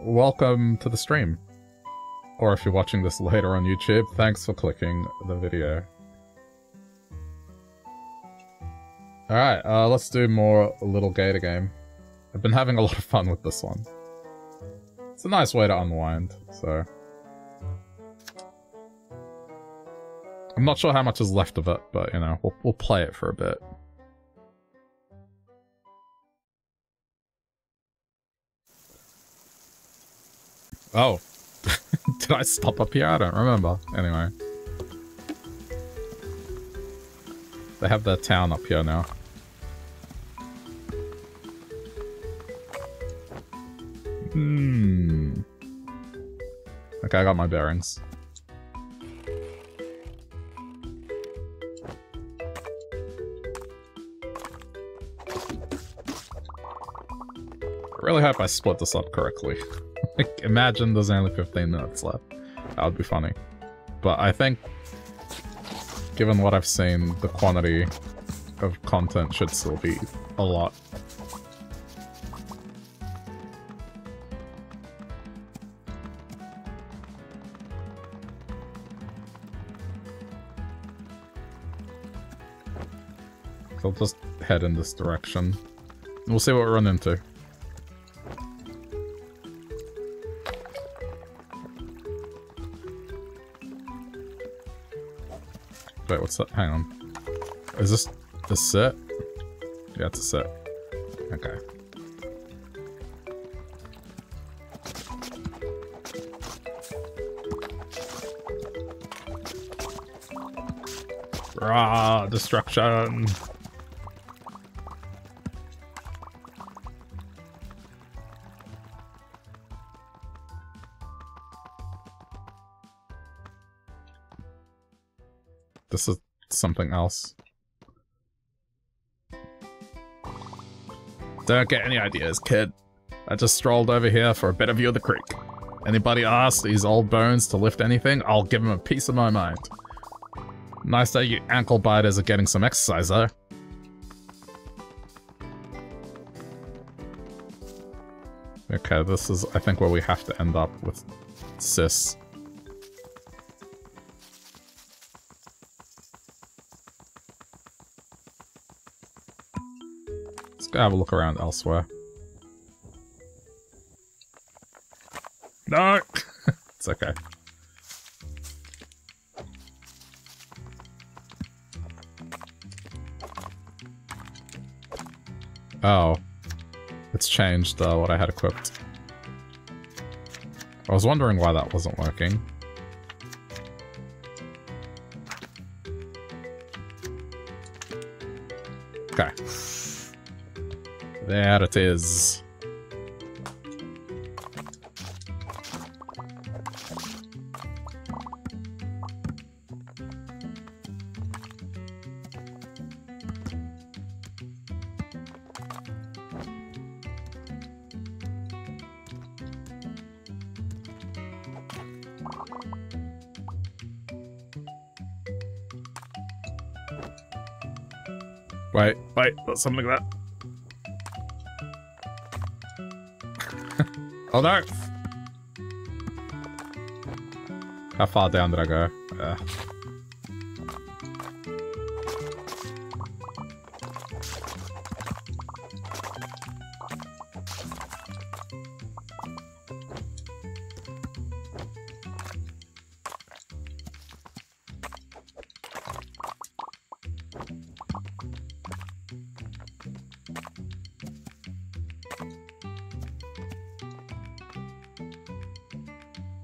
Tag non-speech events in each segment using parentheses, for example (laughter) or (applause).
welcome to the stream. Or if you're watching this later on YouTube, thanks for clicking the video. Alright, uh, let's do more Little Gator game. I've been having a lot of fun with this one. It's a nice way to unwind, so... I'm not sure how much is left of it, but, you know, we'll, we'll play it for a bit. Oh. (laughs) Did I stop up here? I don't remember. Anyway. They have their town up here now. Hmm. Okay, I got my bearings. I really hope I split this up correctly. Like, imagine there's only 15 minutes left. That would be funny. But I think, given what I've seen, the quantity of content should still be a lot. So I'll just head in this direction. We'll see what we run into. What's that? Hang on. Is this the set? Yeah, it's a set. Okay. Rah, destruction. This is something else. Don't get any ideas, kid. I just strolled over here for a better view of the creek. Anybody asks these old bones to lift anything, I'll give them a piece of my mind. Nice that you ankle biters are getting some exercise, though. Okay, this is, I think, where we have to end up with Sis. Have a look around elsewhere. No! (laughs) it's okay. Oh. It's changed uh, what I had equipped. I was wondering why that wasn't working. There it is. Wait, wait, something like that. Oh no! How far down did I go? Uh.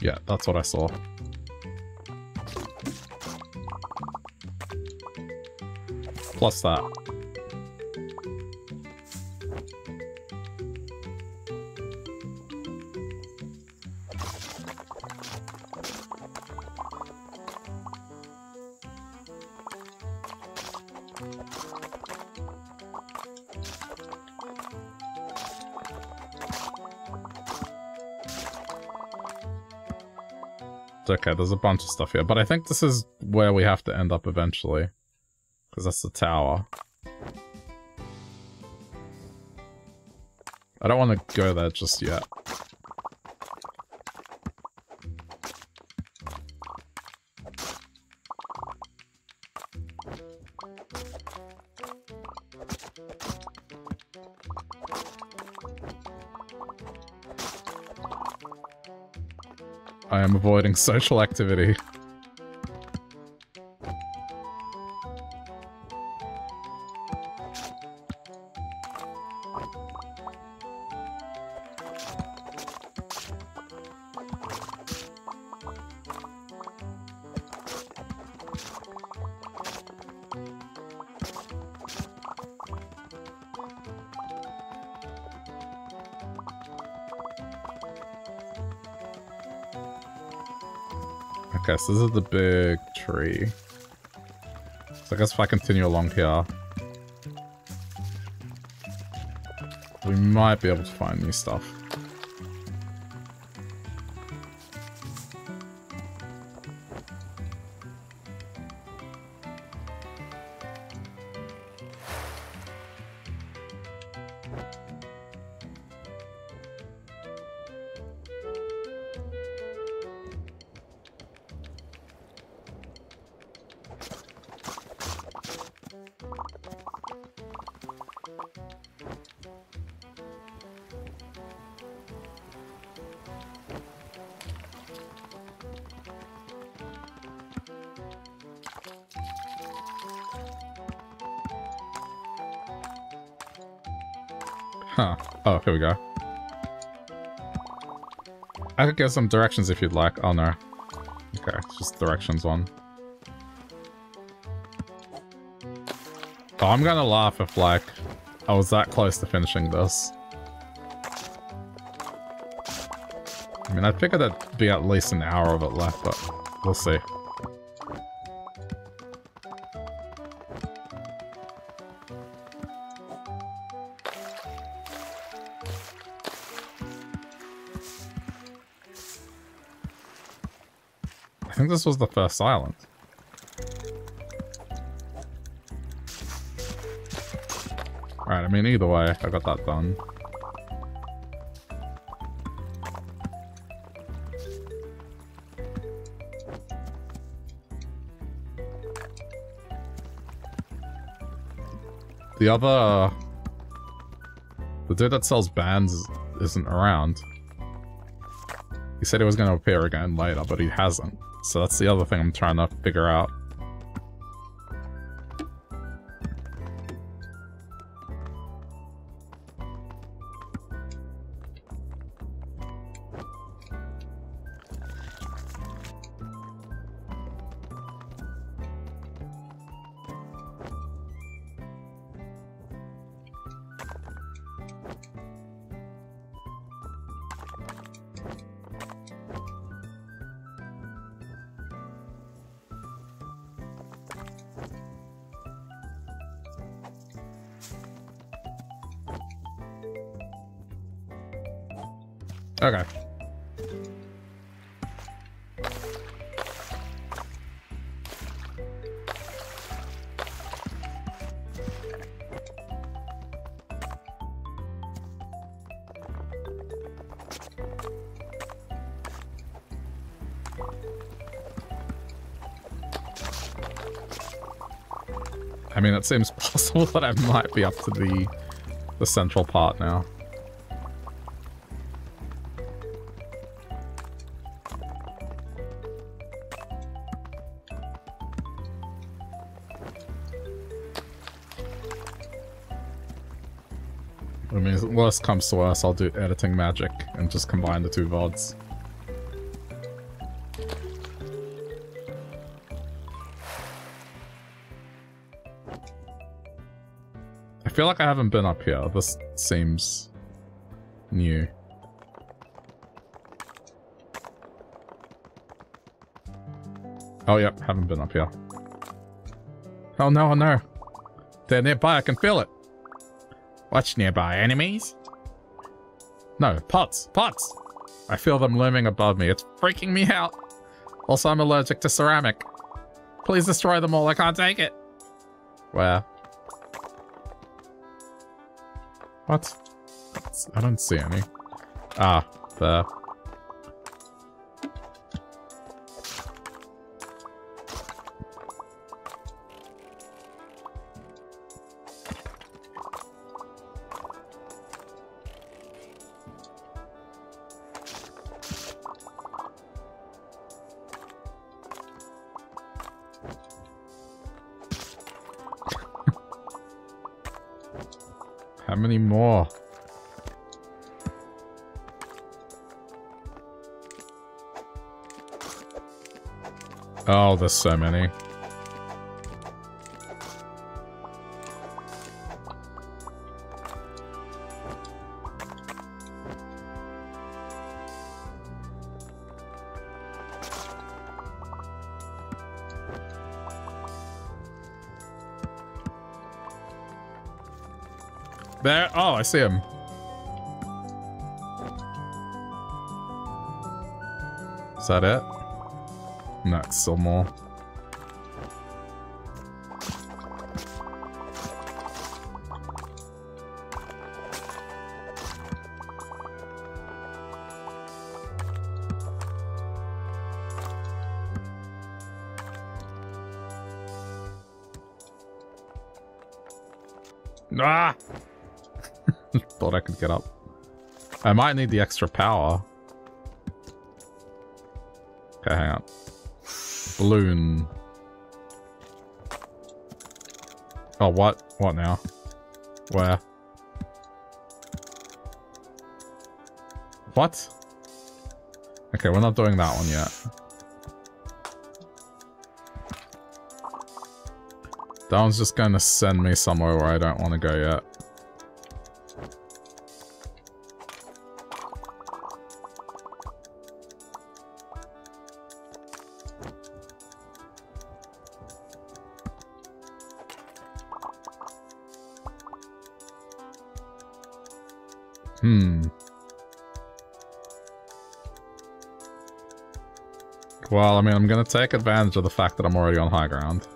Yeah, that's what I saw. Plus that. Okay, there's a bunch of stuff here, but I think this is where we have to end up eventually. Because that's the tower. I don't want to go there just yet. I am avoiding social activity. So this is the big tree. So I guess if I continue along here, we might be able to find new stuff. Give some directions if you'd like. Oh, no. Okay, it's just directions one. Oh, I'm gonna laugh if, like, I was that close to finishing this. I mean, I figured there'd be at least an hour of it left, but we'll see. This was the first island. Alright, I mean, either way, I got that done. The other... The dude that sells bands isn't around. He said he was going to appear again later, but he hasn't. So that's the other thing I'm trying to figure out. Okay. I mean, it seems (laughs) possible that I might be up to the the central part now. Worst comes to worst, I'll do editing magic and just combine the two VODs. I feel like I haven't been up here. This seems new. Oh, yep, haven't been up here. Oh, no, oh, no. They're nearby, I can feel it. Watch nearby enemies? No, pots, pots! I feel them looming above me. It's freaking me out. Also, I'm allergic to ceramic. Please destroy them all. I can't take it. Where? What? I don't see any. Ah, there. There's so many. There. Oh, I see him. Is that it? Not still more. Ah! (laughs) Thought I could get up. I might need the extra power. Balloon. Oh, what? What now? Where? What? Okay, we're not doing that one yet. That one's just gonna send me somewhere where I don't want to go yet. I mean, I'm gonna take advantage of the fact that I'm already on high ground.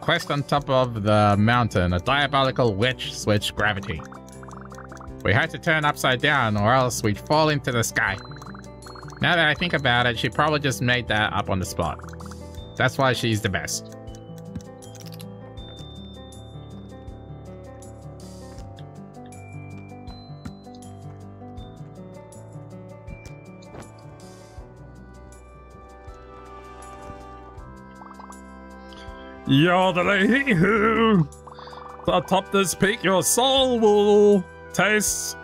Quest on top of the mountain. A diabolical witch switch gravity. We had to turn upside down or else we'd fall into the sky. Now that I think about it, she probably just made that up on the spot. That's why she's the best. You're the lady who, atop this peak, your soul will taste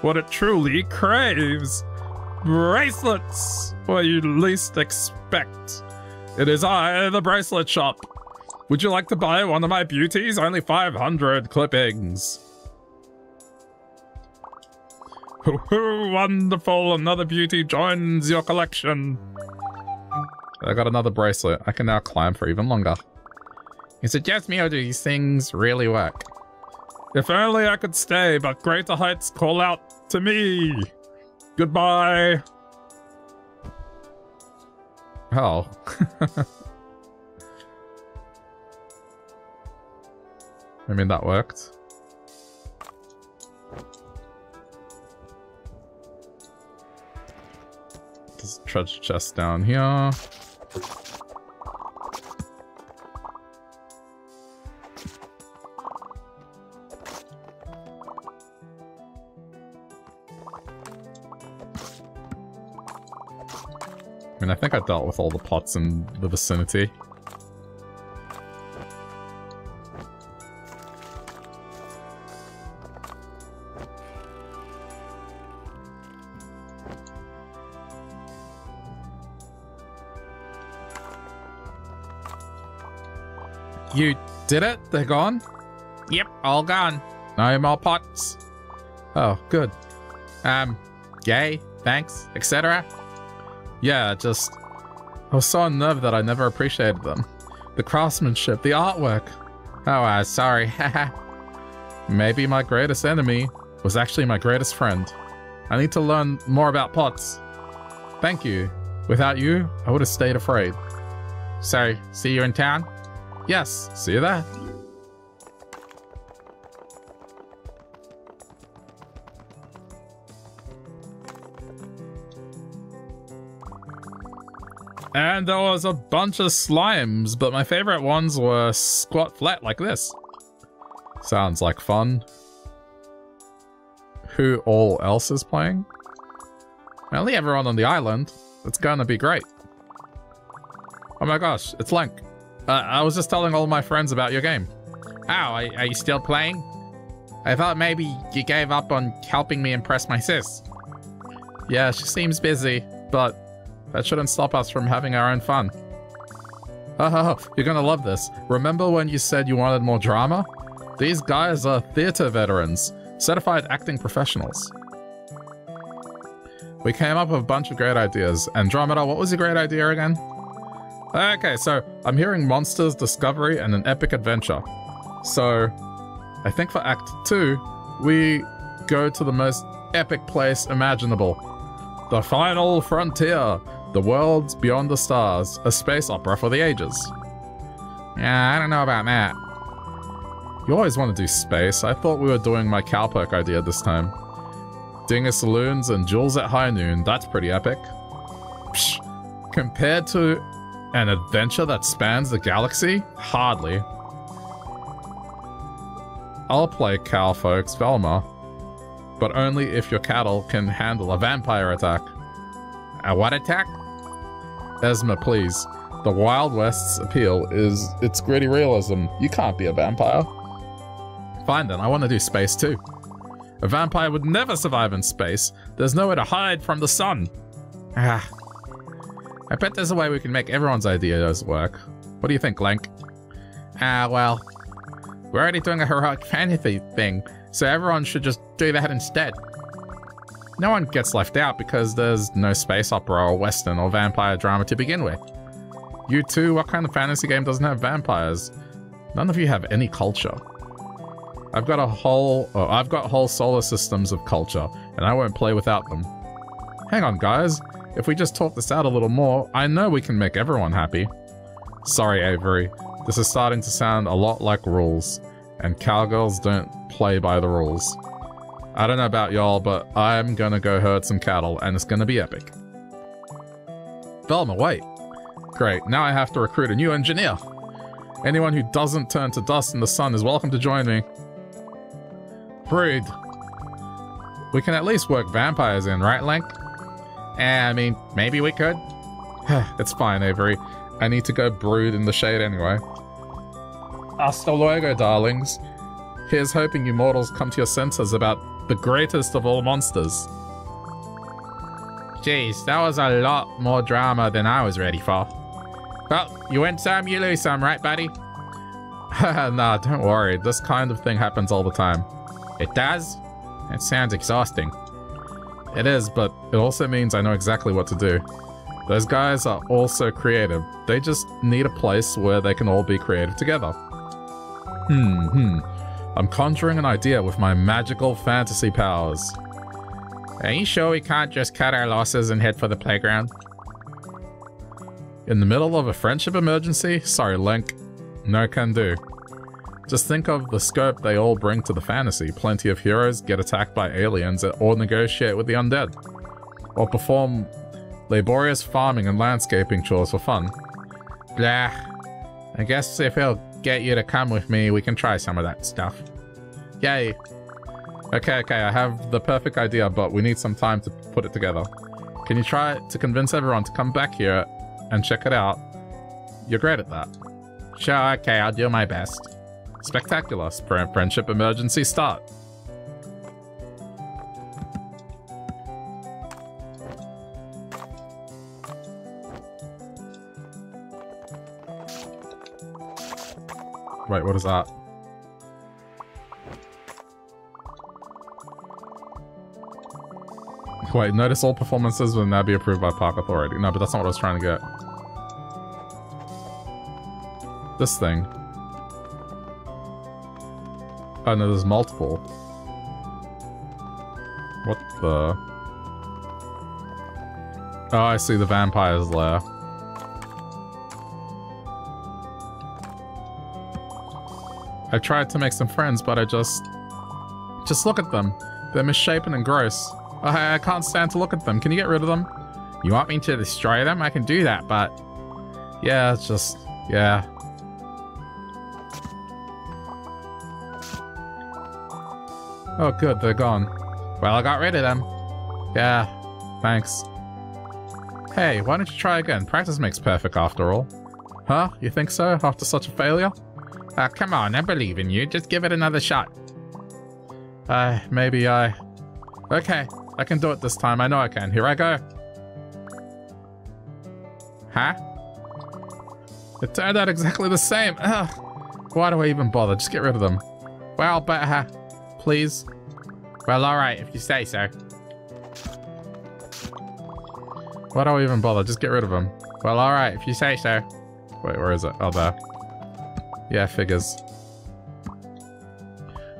what it truly craves. Bracelets, where you least expect. It is I, the bracelet shop. Would you like to buy one of my beauties? Only 500 clippings. Wonderful, another beauty joins your collection. I got another bracelet. I can now climb for even longer. You suggest me or do these things really work? If only I could stay, but greater heights call out to me. Goodbye. Oh. (laughs) I mean, that worked. There's a treasure chest down here. Mean, I think I dealt with all the pots in the vicinity. You did it? They're gone? Yep, all gone. No more pots. Oh, good. Um, yay, thanks, etc. Yeah, just... I was so unnerved that I never appreciated them. The craftsmanship, the artwork. Oh, uh, sorry. (laughs) Maybe my greatest enemy was actually my greatest friend. I need to learn more about pots. Thank you. Without you, I would have stayed afraid. So, see you in town? Yes, see you there. And there was a bunch of slimes, but my favorite ones were squat flat like this. Sounds like fun. Who all else is playing? Only everyone on the island. It's gonna be great. Oh my gosh, it's Link. Uh, I was just telling all my friends about your game. Oh, are, are you still playing? I thought maybe you gave up on helping me impress my sis. Yeah, she seems busy, but that shouldn't stop us from having our own fun. Oh, you're gonna love this. Remember when you said you wanted more drama? These guys are theater veterans, certified acting professionals. We came up with a bunch of great ideas. Andromeda, what was your great idea again? Okay, so I'm hearing monsters, discovery, and an epic adventure. So, I think for Act 2, we go to the most epic place imaginable. The Final Frontier, the worlds beyond the stars, a space opera for the ages. Yeah, I don't know about that. You always want to do space. I thought we were doing my cowpoke idea this time. Dinger Saloons and Jewels at High Noon, that's pretty epic. Psh, compared to an adventure that spans the galaxy? Hardly. I'll play cow folks Velma, but only if your cattle can handle a vampire attack. A what attack? Esma, please. The Wild West's appeal is its gritty realism. You can't be a vampire. Fine then, I want to do space too. A vampire would never survive in space. There's nowhere to hide from the sun. Ah. I bet there's a way we can make everyone's ideas work. What do you think, Link? Ah, well, we're already doing a heroic fantasy thing, so everyone should just do that instead. No one gets left out because there's no space opera or western or vampire drama to begin with. You too, what kind of fantasy game doesn't have vampires? None of you have any culture. I've got a whole, oh, I've got whole solar systems of culture, and I won't play without them. Hang on, guys. If we just talk this out a little more, I know we can make everyone happy. Sorry, Avery. This is starting to sound a lot like rules, and cowgirls don't play by the rules. I don't know about y'all, but I'm gonna go herd some cattle, and it's gonna be epic. Velma, wait. Great, now I have to recruit a new engineer. Anyone who doesn't turn to dust in the sun is welcome to join me. Brood. We can at least work vampires in, right, Link? Eh, I mean, maybe we could. (sighs) it's fine, Avery. I need to go brood in the shade anyway. Hasta luego, darlings. Here's hoping you mortals come to your senses about the greatest of all monsters. Jeez, that was a lot more drama than I was ready for. Well, you win some, you lose some, right, buddy? (laughs) nah, don't worry. This kind of thing happens all the time. It does? It sounds exhausting. It is, but it also means I know exactly what to do. Those guys are also creative. They just need a place where they can all be creative together. Hmm, hmm. I'm conjuring an idea with my magical fantasy powers. Are you sure we can't just cut our losses and head for the playground? In the middle of a friendship emergency? Sorry, Link. No can do. Just think of the scope they all bring to the fantasy. Plenty of heroes get attacked by aliens or negotiate with the undead. Or perform laborious farming and landscaping chores for fun. Blah. I guess if he'll get you to come with me, we can try some of that stuff. Yay. Okay, okay, I have the perfect idea, but we need some time to put it together. Can you try to convince everyone to come back here and check it out? You're great at that. Sure, okay, I'll do my best. Spectacular. Friendship emergency start. Wait, what is that? (laughs) Wait, notice all performances will now be approved by Park Authority. No, but that's not what I was trying to get. This thing. Oh no, there's multiple. What the? Oh, I see the vampire's lair. I tried to make some friends, but I just... Just look at them. They're misshapen and gross. I, I can't stand to look at them. Can you get rid of them? You want me to destroy them? I can do that, but... Yeah, it's just... Yeah. Oh, good, they're gone. Well, I got rid of them. Yeah, thanks. Hey, why don't you try again? Practice makes perfect after all. Huh? You think so, after such a failure? Uh, come on, I believe in you. Just give it another shot. Uh, maybe I... Okay, I can do it this time. I know I can. Here I go. Huh? It turned out exactly the same. Ugh. Why do I even bother? Just get rid of them. Well, but, uh, please. Well, alright, if you say so. Why do I even bother? Just get rid of them. Well, alright, if you say so. Wait, where is it? Oh, there. Yeah, figures.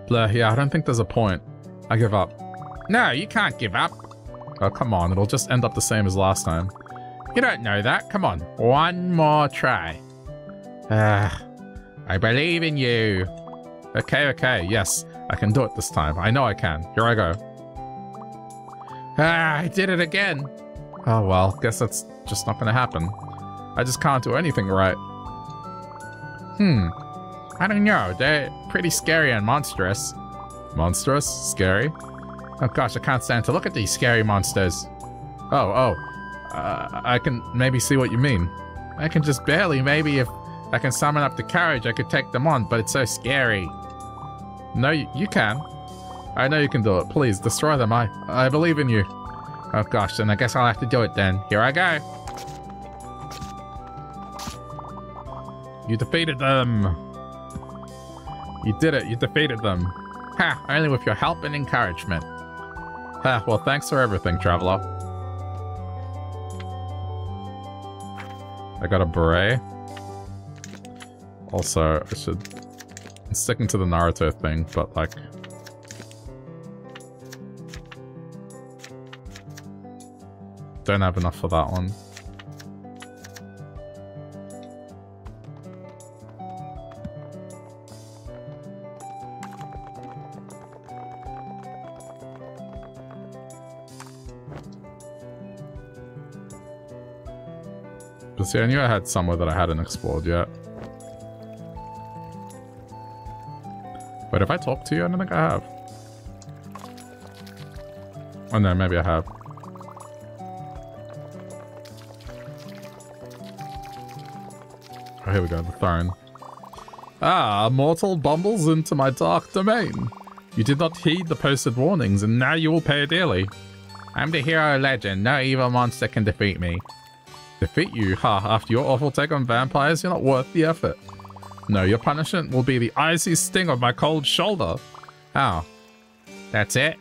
Blah, yeah, I don't think there's a point. I give up. No, you can't give up. Oh, come on. It'll just end up the same as last time. You don't know that. Come on. One more try. Ah, I believe in you. Okay, okay. Yes, I can do it this time. I know I can. Here I go. Ah, I did it again. Oh, well, guess that's just not gonna happen. I just can't do anything right. Hmm. I don't know. They're pretty scary and monstrous. Monstrous? Scary? Oh gosh, I can't stand to look at these scary monsters. Oh, oh. Uh, I can maybe see what you mean. I can just barely. Maybe if I can summon up the courage, I could take them on, but it's so scary. No, you, you can. I know you can do it. Please, destroy them. I, I believe in you. Oh gosh, then I guess I'll have to do it then. Here I go. You defeated them. You did it. You defeated them. Ha, only with your help and encouragement. Ha, well thanks for everything, Traveler. I got a beret. Also, I should... I'm sticking to the Naruto thing, but like... Don't have enough for that one. See, I knew I had somewhere that I hadn't explored yet. But if I talk to you? I don't think I have. Oh no, maybe I have. Oh, here we go, the throne. Ah, mortal bumbles into my dark domain. You did not heed the posted warnings, and now you will pay dearly. I'm the hero legend. No evil monster can defeat me. Defeat you? Ha, after your awful take on vampires, you're not worth the effort. No, your punishment will be the icy sting of my cold shoulder. Oh. That's it?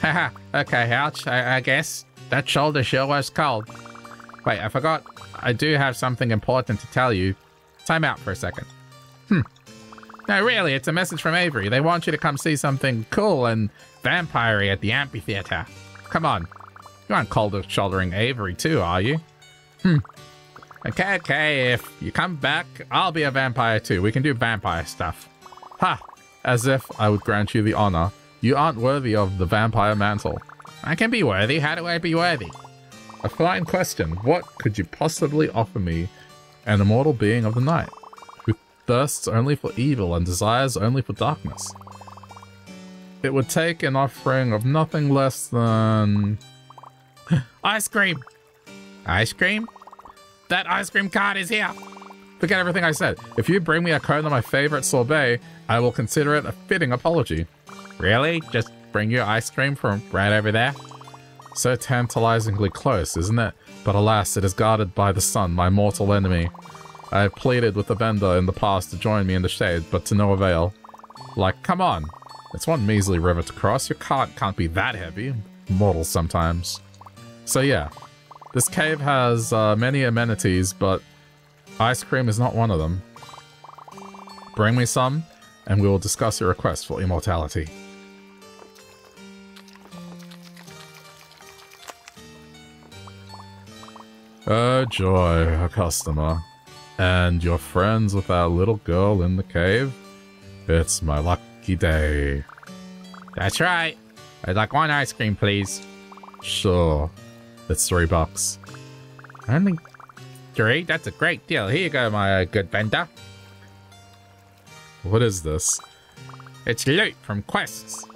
Haha, okay, ouch, I, I guess. That shoulder sure was cold. Wait, I forgot. I do have something important to tell you. Time out for a second. Hmm. No, really, it's a message from Avery. They want you to come see something cool and vampire at the amphitheater. Come on. You aren't cold shouldering Avery too, are you? Hmm. Okay, okay, if you come back, I'll be a vampire too. We can do vampire stuff. Ha! As if I would grant you the honor. You aren't worthy of the vampire mantle. I can be worthy. How do I be worthy? A fine question. What could you possibly offer me, an immortal being of the night, who thirsts only for evil and desires only for darkness? It would take an offering of nothing less than... ice cream! Ice cream? That ice cream cart is here! Forget everything I said. If you bring me a cone of my favorite sorbet, I will consider it a fitting apology. Really? Just bring your ice cream from right over there? So tantalizingly close, isn't it? But alas, it is guarded by the sun, my mortal enemy. I have pleaded with the vendor in the past to join me in the shade, but to no avail. Like, come on. It's one measly river to cross. Your cart can't be that heavy. Mortal sometimes. So yeah, this cave has uh, many amenities, but ice cream is not one of them. Bring me some, and we will discuss your request for immortality. Oh joy, a customer. And you're friends with that little girl in the cave? It's my lucky day. That's right. I'd like one ice cream, please. Sure. It's three bucks. Only three? That's a great deal. Here you go, my good vendor. What is this? It's loot from quests.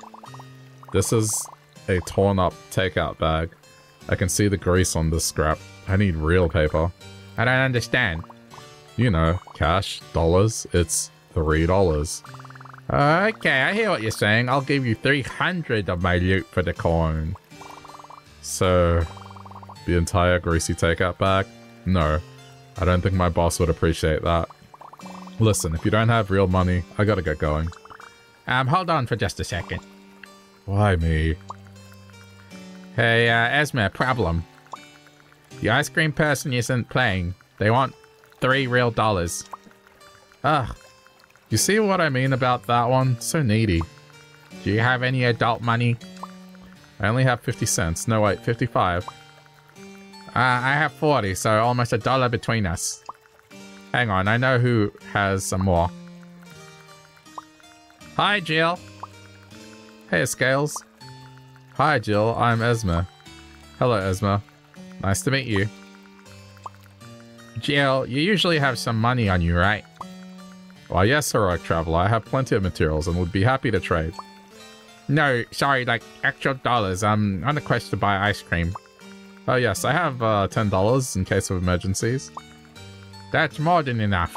This is a torn up takeout bag. I can see the grease on this scrap. I need real paper. I don't understand. You know, cash, dollars, it's three dollars. Okay, I hear what you're saying. I'll give you 300 of my loot for the coin. So, the entire greasy takeout bag? No, I don't think my boss would appreciate that. Listen, if you don't have real money, I gotta get going. Um, hold on for just a second. Why me? Hey, uh, Esma, problem. The ice cream person isn't playing. They want three real dollars. Ugh. You see what I mean about that one? So needy. Do you have any adult money? I only have 50 cents. No, wait, 55. Uh, I have 40, so almost a dollar between us. Hang on, I know who has some more. Hi, Jill. Hey, Scales. Hi, Jill. I'm Esma. Hello, Esma. Nice to meet you. Jill, you usually have some money on you, right? Well, yes, Heroic Traveler. I have plenty of materials and would be happy to trade. No, sorry, like actual dollars. I'm on a quest to buy ice cream. Oh, yes, I have uh, $10 in case of emergencies. That's more than enough.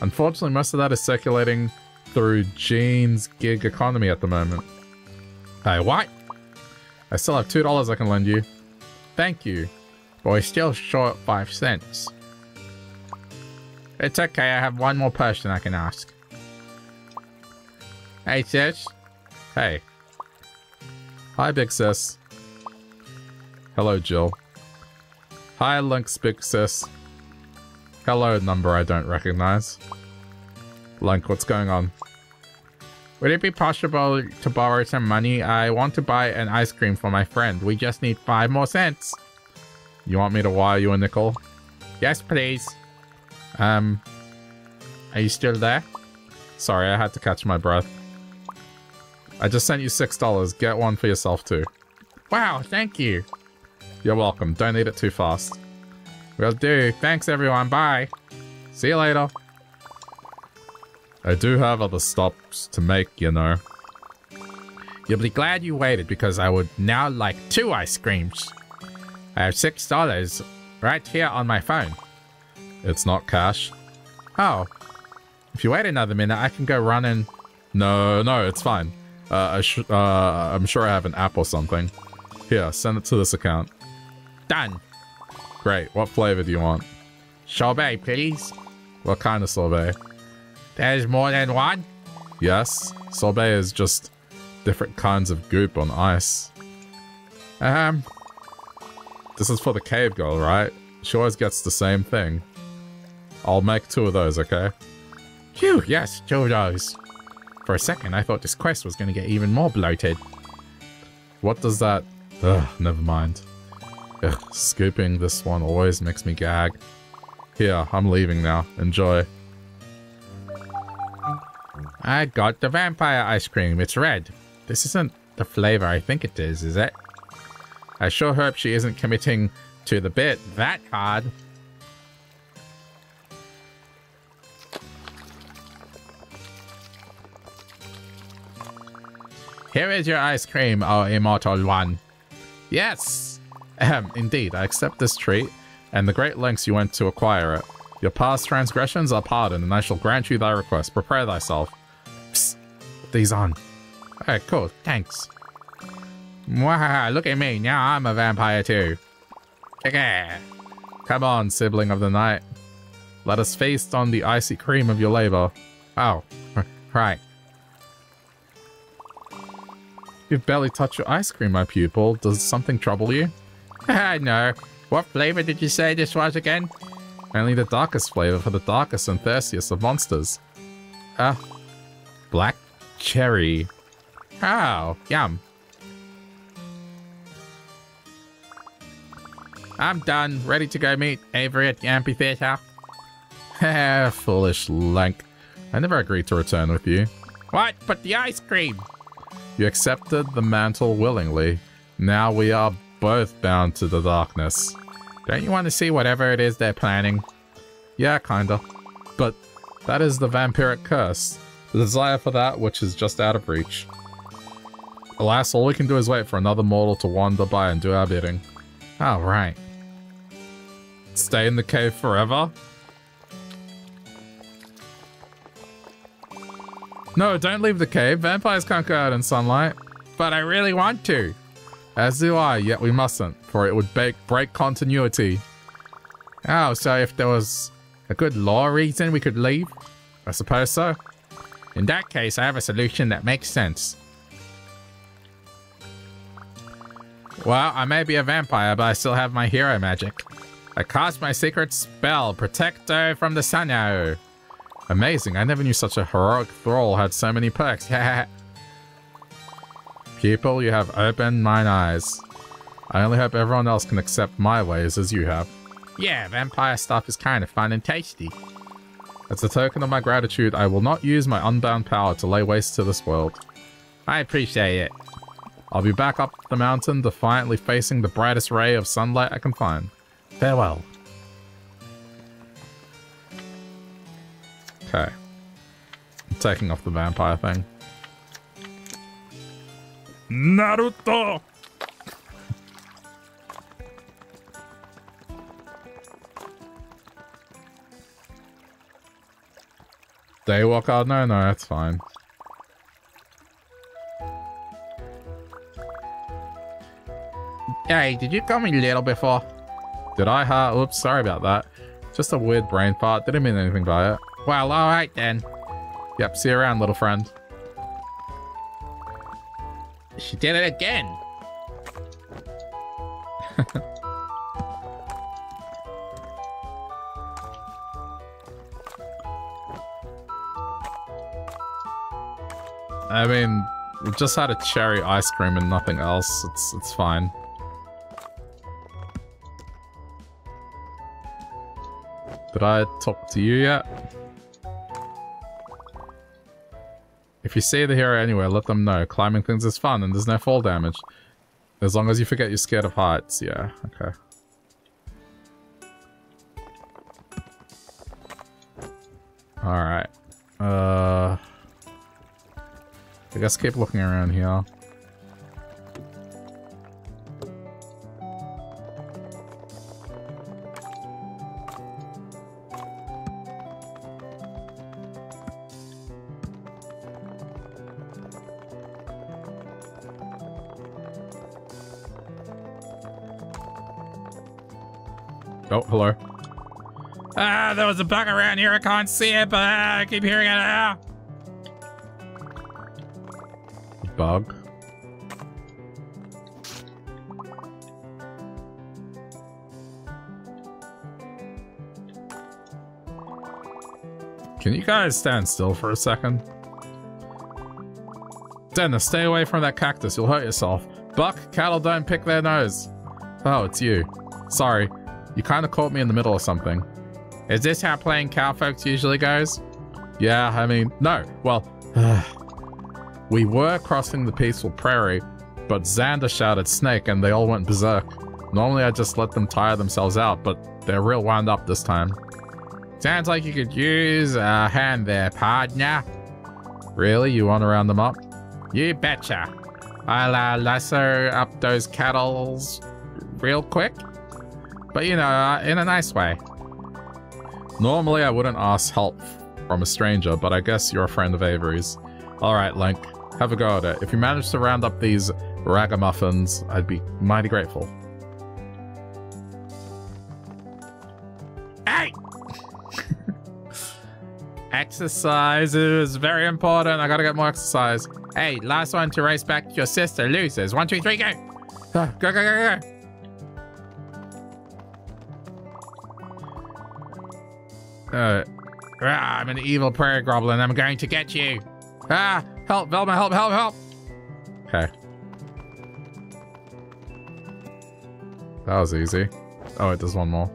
Unfortunately, most of that is circulating through Gene's gig economy at the moment. Hey, what? I still have $2 I can lend you. Thank you. But we're still short 5 cents. It's okay, I have one more person I can ask. Hey, sis. Hey. Hi, big sis. Hello, Jill. Hi, Link's big. Hello, number I don't recognize. Link, what's going on? Would it be possible to borrow some money? I want to buy an ice cream for my friend. We just need five more cents. You want me to wire you a nickel? Yes, please. Um, are you still there? Sorry, I had to catch my breath. I just sent you $6. Get one for yourself too. Wow, thank you. You're welcome. Don't eat it too fast. Will do. Thanks, everyone. Bye. See you later. I do have other stops to make, you know. You'll be glad you waited because I would now like two ice creams. I have six dollars right here on my phone. It's not cash. Oh. If you wait another minute, I can go running. No, no, it's fine. Uh, I uh, I'm sure I have an app or something. Here, send it to this account. Done. Great. What flavor do you want? Sorbet, please. What kind of sorbet? There's more than one? Yes. Sorbet is just different kinds of goop on ice. Um. This is for the cave girl, right? She always gets the same thing. I'll make two of those, okay? Phew, yes, two of those. For a second, I thought this quest was going to get even more bloated. What does that... Ugh, never mind. Ugh, scooping this one always makes me gag. Here, I'm leaving now. Enjoy. I got the vampire ice cream. It's red. This isn't the flavor I think it is, is it? I sure hope she isn't committing to the bit that hard. Here is your ice cream, oh immortal one. Yes! Ahem, indeed, I accept this treat, and the great lengths you went to acquire it. Your past transgressions are pardoned, and I shall grant you thy request. Prepare thyself. Psst. These on. Alright, cool. Thanks. Wow, look at me. Now I'm a vampire too. Okay. Come on, sibling of the night. Let us feast on the icy cream of your labor. Oh, (laughs) right. You've barely touched your ice cream, my pupil. Does something trouble you? (laughs) no. What flavor did you say this was again? Only the darkest flavor for the darkest and thirstiest of monsters. Ah, uh, black cherry. Oh, yum. I'm done. Ready to go meet Avery at the amphitheater. (laughs) Foolish lank. I never agreed to return with you. What? But the ice cream! You accepted the mantle willingly. Now we are both bound to the darkness. Don't you want to see whatever it is they're planning? Yeah, kinda. But that is the vampiric curse. The desire for that which is just out of reach. Alas, all we can do is wait for another mortal to wander by and do our bidding. Oh, right. Stay in the cave forever? No, don't leave the cave. Vampires can't go out in sunlight. But I really want to. As do I, yet we mustn't, for it would break, break continuity. Oh, so if there was a good law reason we could leave? I suppose so. In that case, I have a solution that makes sense. Well, I may be a vampire, but I still have my hero magic. I cast my secret spell, Protecto from the Sanyo. Amazing, I never knew such a heroic thrall had so many perks. (laughs) People, you have opened mine eyes. I only hope everyone else can accept my ways as you have. Yeah, vampire stuff is kind of fun and tasty. As a token of my gratitude, I will not use my unbound power to lay waste to this world. I appreciate it. I'll be back up the mountain, defiantly facing the brightest ray of sunlight I can find. Farewell. Okay. I'm taking off the vampire thing. Naruto! Daywalk out? No, no, that's fine. Hey, did you call me little before? Did I? Ha oops, sorry about that. Just a weird brain fart. Didn't mean anything by it. Well, alright then. Yep, see you around, little friend. She did it again. I mean, we just had a cherry ice cream and nothing else. It's it's fine. Did I talk to you yet? If you see the hero anywhere, let them know. Climbing things is fun and there's no fall damage. As long as you forget you're scared of heights. Yeah, okay. Alright. Uh... I guess keep looking around here. Oh, hello. Ah, there was a bug around here. I can't see it, but uh, I keep hearing it now. Bug. Can you guys stand still for a second? Dennis, stay away from that cactus. You'll hurt yourself. Buck, cattle don't pick their nose. Oh, it's you. Sorry. You kind of caught me in the middle of something. Is this how playing cowfolks usually goes? Yeah, I mean, no. Well, (sighs) we were crossing the peaceful prairie, but Xander shouted snake and they all went berserk. Normally I just let them tire themselves out, but they're real wound up this time. Sounds like you could use a hand there, partner. Really? You want to round them up? You betcha. I'll uh, lasso up those cattles real quick. But you know, uh, in a nice way. Normally I wouldn't ask help from a stranger, but I guess you're a friend of Avery's. Alright, Link. Have a go at it. If you manage to round up these ragamuffins, I'd be mighty grateful. Hey! (laughs) exercise is very important. I gotta get more exercise. Hey, last one to race back your sister loses. One, two, three, go! Go, go, go, go, Uh, ah, I'm an evil prairie goblin. I'm going to get you. Ah, help, Velma, help, help, help. Okay. That was easy. Oh, it does one more.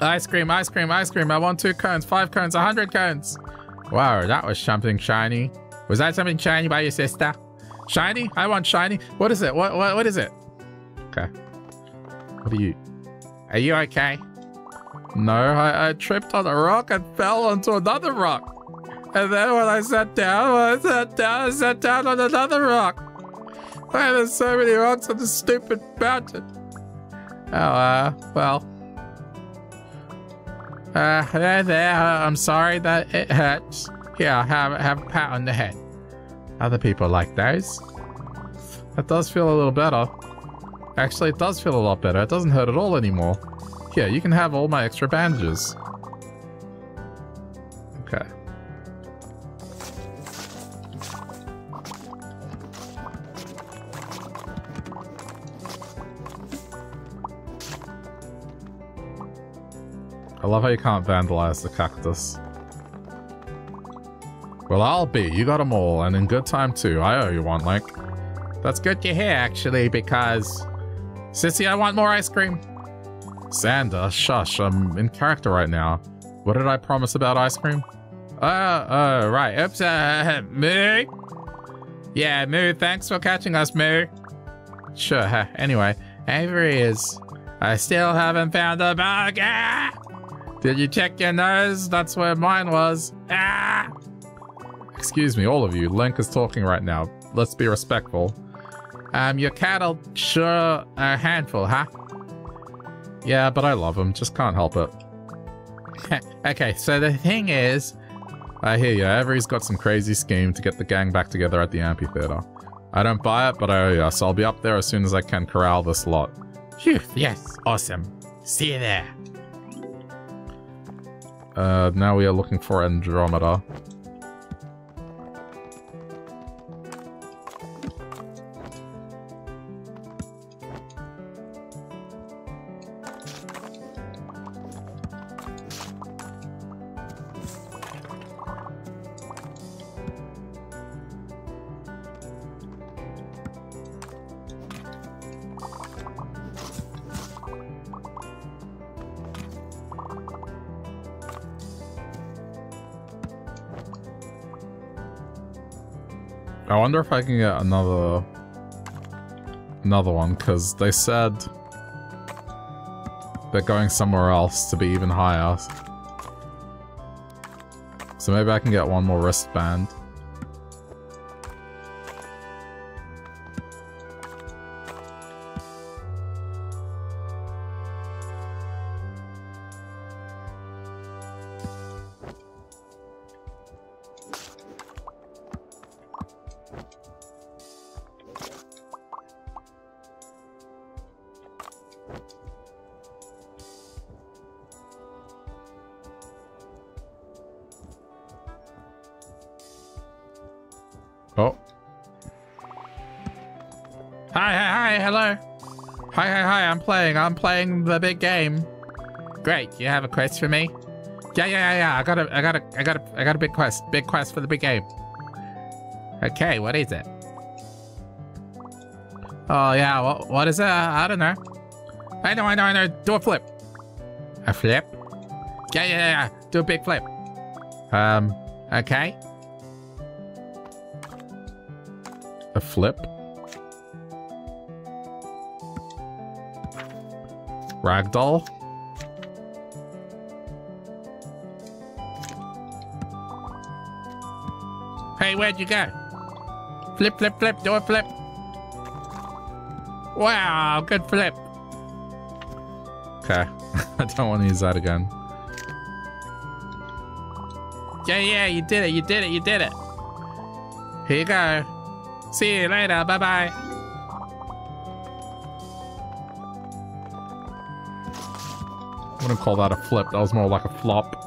Ice cream, ice cream, ice cream. I want two cones, five cones, a hundred cones. Wow, that was something shiny. Was that something shiny by your sister? Shiny? I want shiny. What is it? What what what is it? Okay. What are you? Are you okay? No, I, I tripped on a rock and fell onto another rock. And then when I sat down, I sat down, I sat down on another rock. Why there's so many rocks on this stupid mountain? Oh, uh, well. Uh, there, there, I'm sorry that it hurts. Yeah, have, have a pat on the head. Other people like those. That does feel a little better. Actually, it does feel a lot better. It doesn't hurt at all anymore. Here, you can have all my extra bandages. Okay. I love how you can't vandalize the cactus. Well, I'll be. You got them all, and in good time too. I owe you one, like. That's good to hear, actually, because... Sissy, I want more ice cream. Xander, shush, I'm in character right now. What did I promise about ice cream? Uh, uh, right. Oops, uh, (laughs) Moo? Yeah, Moo, thanks for catching us, Moo. Sure, (laughs) anyway, Avery is... I still haven't found the bug. Ah! Did you check your nose? That's where mine was. Ah! Excuse me, all of you. Link is talking right now. Let's be respectful. Um, your cattle sure a handful, huh? Yeah, but I love them. Just can't help it. (laughs) okay, so the thing is... I hear you. Avery's got some crazy scheme to get the gang back together at the amphitheater. I don't buy it, but I owe you, so I'll be up there as soon as I can corral this lot. Phew, yes, awesome. See you there. Uh, now we are looking for Andromeda. Wonder if I can get another another one because they said they're going somewhere else to be even higher. So maybe I can get one more wristband. Oh. Hi, hi, hi, hello. Hi, hi, hi, I'm playing. I'm playing the big game. Great, you have a quest for me? Yeah, yeah, yeah, yeah. I got a, I got a, I got a, I got a big quest. Big quest for the big game. Okay, what is it? Oh, yeah, what, what is it? I don't know. I know, I know, I know. Do a flip. A flip? Yeah, yeah, yeah, yeah. Do a big flip. Um, okay. Flip? Ragdoll? Hey, where'd you go? Flip, flip, flip, do a flip. Wow, good flip. Okay. (laughs) I don't want to use that again. Yeah, yeah, you did it, you did it, you did it. Here you go. See you later, bye-bye. I wouldn't call that a flip. That was more like a flop.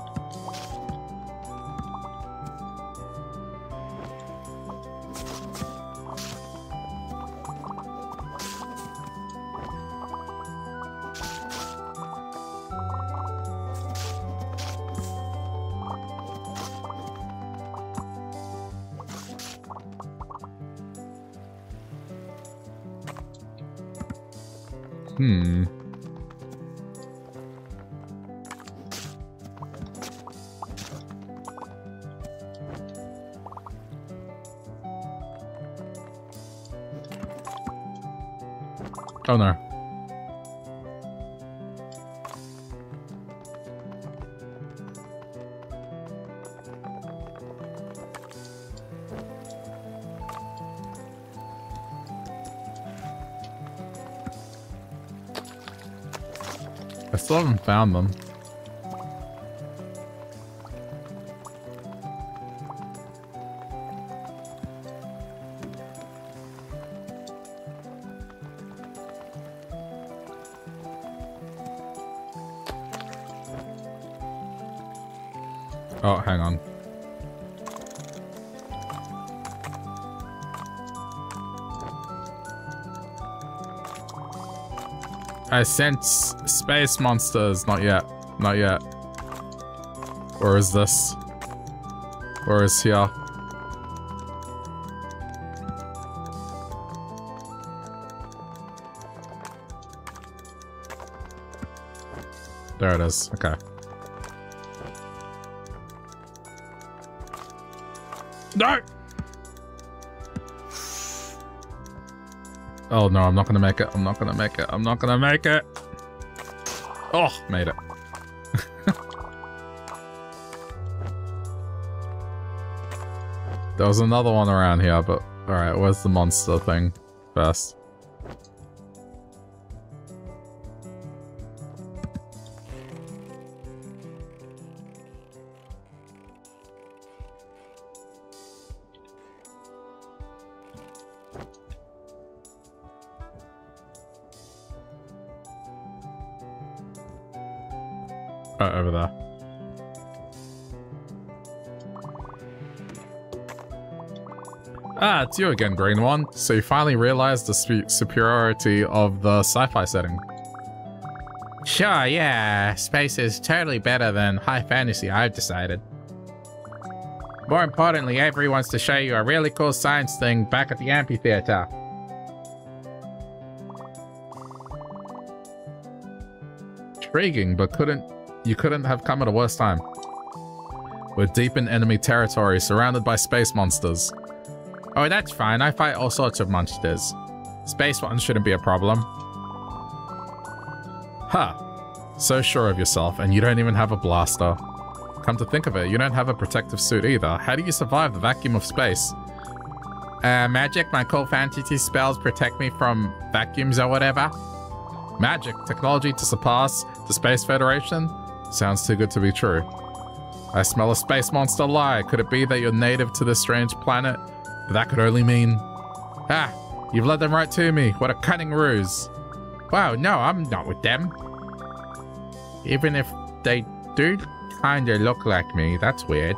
Found them. I sense space monsters. Not yet. Not yet. Where is this? Where is here? There it is. Okay. Oh no, I'm not gonna make it. I'm not gonna make it. I'm not gonna make it. Oh, made it. (laughs) there was another one around here, but alright, where's the monster thing first? You again, Green One. So you finally realized the superiority of the sci-fi setting. Sure, yeah. Space is totally better than high fantasy, I've decided. More importantly, Avery wants to show you a really cool science thing back at the amphitheater. Intriguing, but couldn't you couldn't have come at a worse time. We're deep in enemy territory, surrounded by space monsters. Oh, that's fine. I fight all sorts of monsters. Space ones shouldn't be a problem. Huh. So sure of yourself, and you don't even have a blaster. Come to think of it, you don't have a protective suit either. How do you survive the vacuum of space? Uh, magic, my cool fantasy spells protect me from vacuums or whatever. Magic, technology to surpass the Space Federation? Sounds too good to be true. I smell a space monster lie. Could it be that you're native to this strange planet? But that could only mean... Ah, you've led them right to me. What a cunning ruse. Wow, no, I'm not with them. Even if they do kinda look like me, that's weird.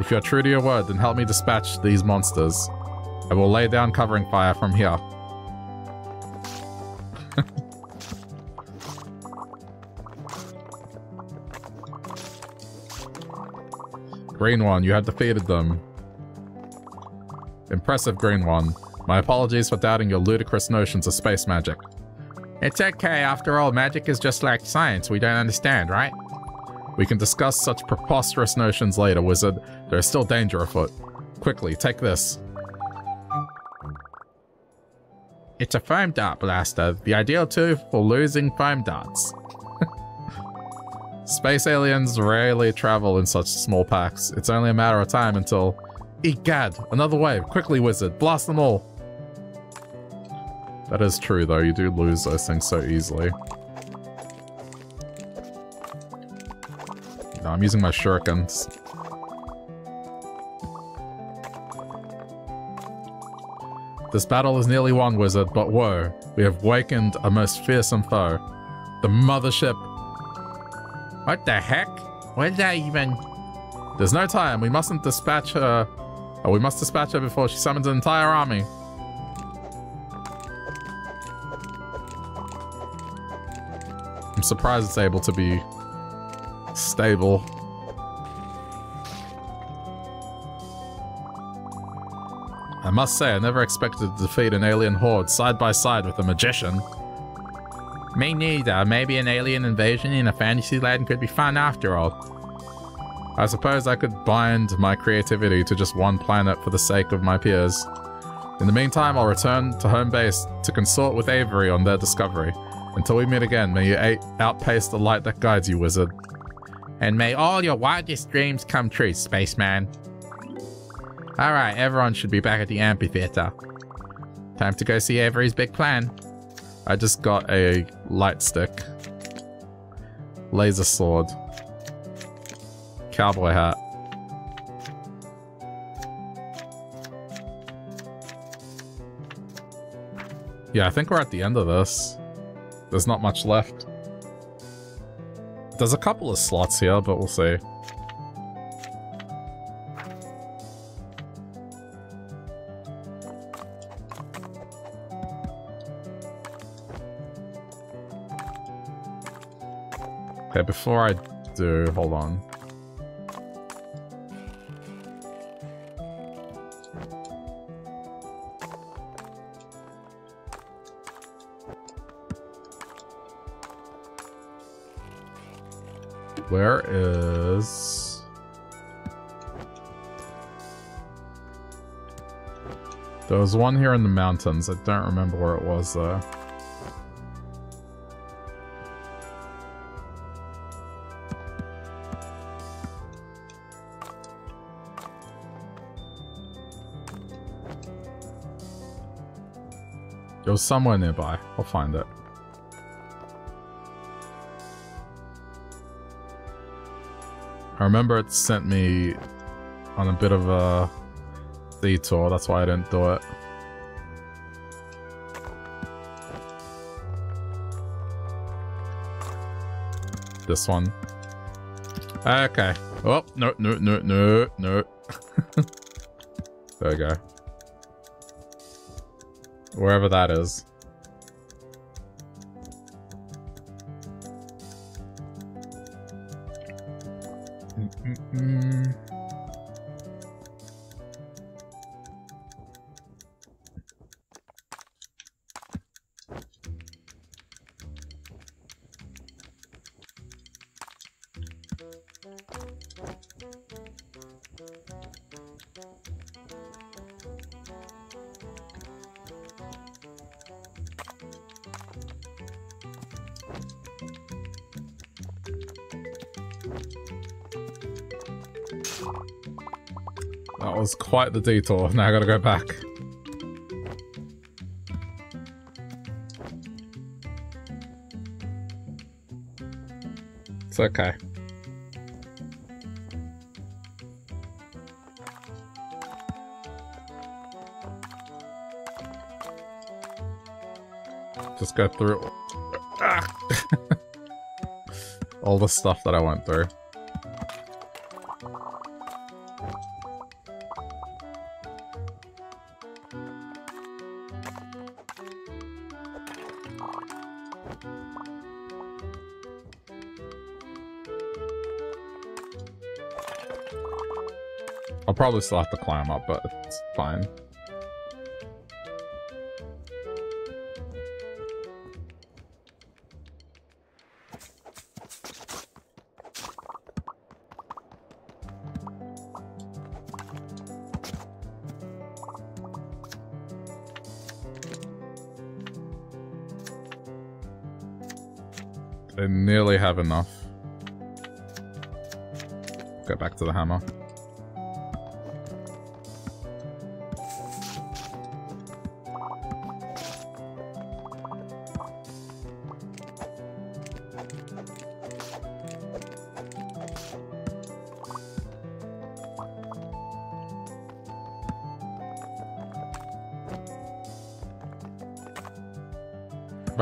If you're true to your word, then help me dispatch these monsters. I will lay down covering fire from here. (laughs) Green One, you have defeated them. Impressive, Green One. My apologies for doubting your ludicrous notions of space magic. It's okay, after all, magic is just like science we don't understand, right? We can discuss such preposterous notions later, wizard. There is still danger afoot. Quickly, take this. It's a foam dart blaster, the ideal tool for losing foam darts. (laughs) Space aliens rarely travel in such small packs. It's only a matter of time until... Egad! Another wave! Quickly, wizard! Blast them all! That is true, though. You do lose those things so easily. No, I'm using my shurikens. This battle is nearly won, wizard, but whoa. We have wakened a most fearsome foe. The mothership what the heck? What is that even? There's no time. We mustn't dispatch her. We must dispatch her before she summons an entire army. I'm surprised it's able to be stable. I must say, I never expected to defeat an alien horde side by side with a magician. Me neither. Maybe an alien invasion in a fantasy land could be fun after all. I suppose I could bind my creativity to just one planet for the sake of my peers. In the meantime, I'll return to home base to consort with Avery on their discovery. Until we meet again, may you outpace the light that guides you, wizard. And may all your wildest dreams come true, spaceman. Alright, everyone should be back at the amphitheater. Time to go see Avery's big plan. I just got a light stick. Laser sword. Cowboy hat. Yeah, I think we're at the end of this. There's not much left. There's a couple of slots here, but we'll see. Okay, before I do, hold on. Where is... There was one here in the mountains. I don't remember where it was, though. It was somewhere nearby. I'll find it. I remember it sent me on a bit of a detour, that's why I didn't do it. This one. Okay. Oh, no, no, no, no, no. (laughs) there we go. Wherever that is. Quite the detour. Now I gotta go back. It's okay. Just go through Ah. (laughs) all the stuff that I went through. Probably still have to climb up, but it's fine. I nearly have enough. Go back to the hammer.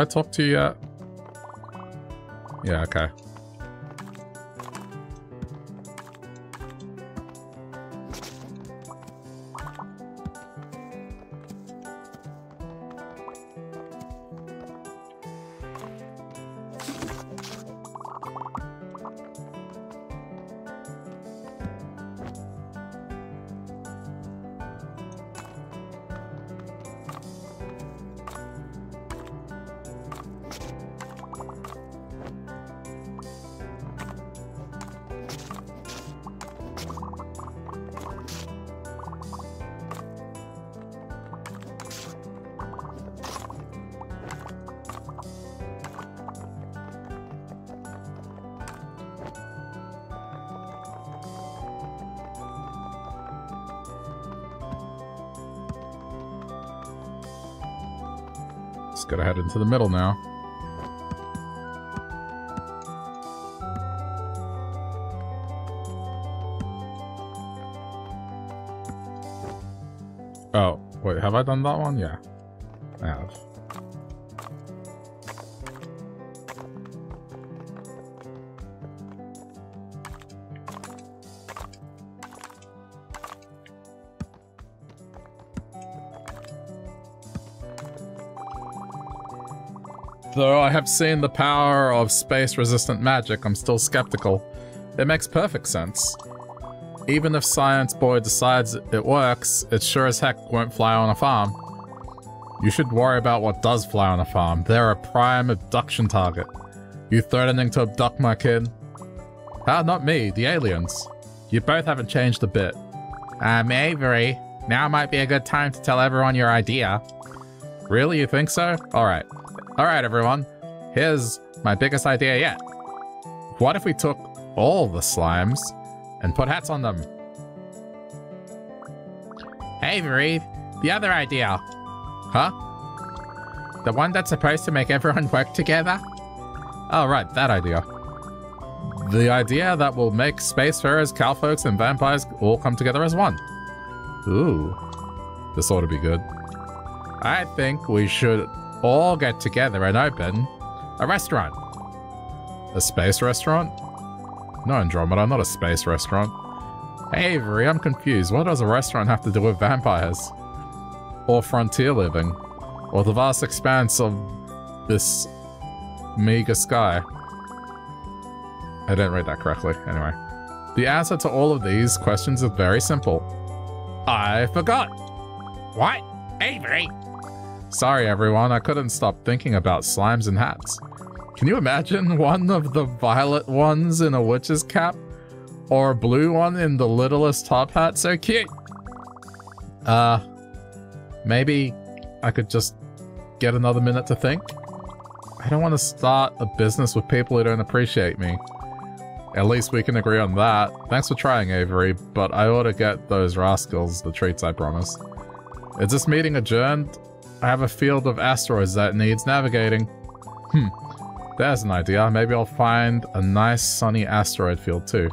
I talked to you yet? Yeah, okay. Though I have seen the power of space-resistant magic, I'm still skeptical. It makes perfect sense. Even if Science Boy decides it works, it sure as heck won't fly on a farm. You should worry about what does fly on a farm. They're a prime abduction target. You threatening to abduct my kid? Ah, not me, the aliens. You both haven't changed a bit. Um, Avery, now might be a good time to tell everyone your idea. Really, you think so? Alright. Alright, everyone. Here's my biggest idea yet. What if we took all the slimes and put hats on them? Hey, Marie. the other idea. Huh? The one that's supposed to make everyone (laughs) work together? Oh, right, that idea. The idea that will make spacefarers, cowfolks, and vampires all come together as one. Ooh. This ought to be good. I think we should all get together and open a restaurant. A space restaurant? No, Andromeda, not a space restaurant. Avery, I'm confused. What does a restaurant have to do with vampires? Or frontier living? Or the vast expanse of this meager sky? I didn't read that correctly. Anyway. The answer to all of these questions is very simple. I forgot. What? Avery? Sorry, everyone. I couldn't stop thinking about slimes and hats. Can you imagine (laughs) one of the violet ones in a witch's cap? Or a blue one in the littlest top hat? So cute! Uh, maybe I could just get another minute to think? I don't want to start a business with people who don't appreciate me. At least we can agree on that. Thanks for trying, Avery, but I ought to get those rascals the treats I promised. Is this meeting adjourned? I have a field of asteroids that needs navigating. Hmm, there's an idea. Maybe I'll find a nice sunny asteroid field too.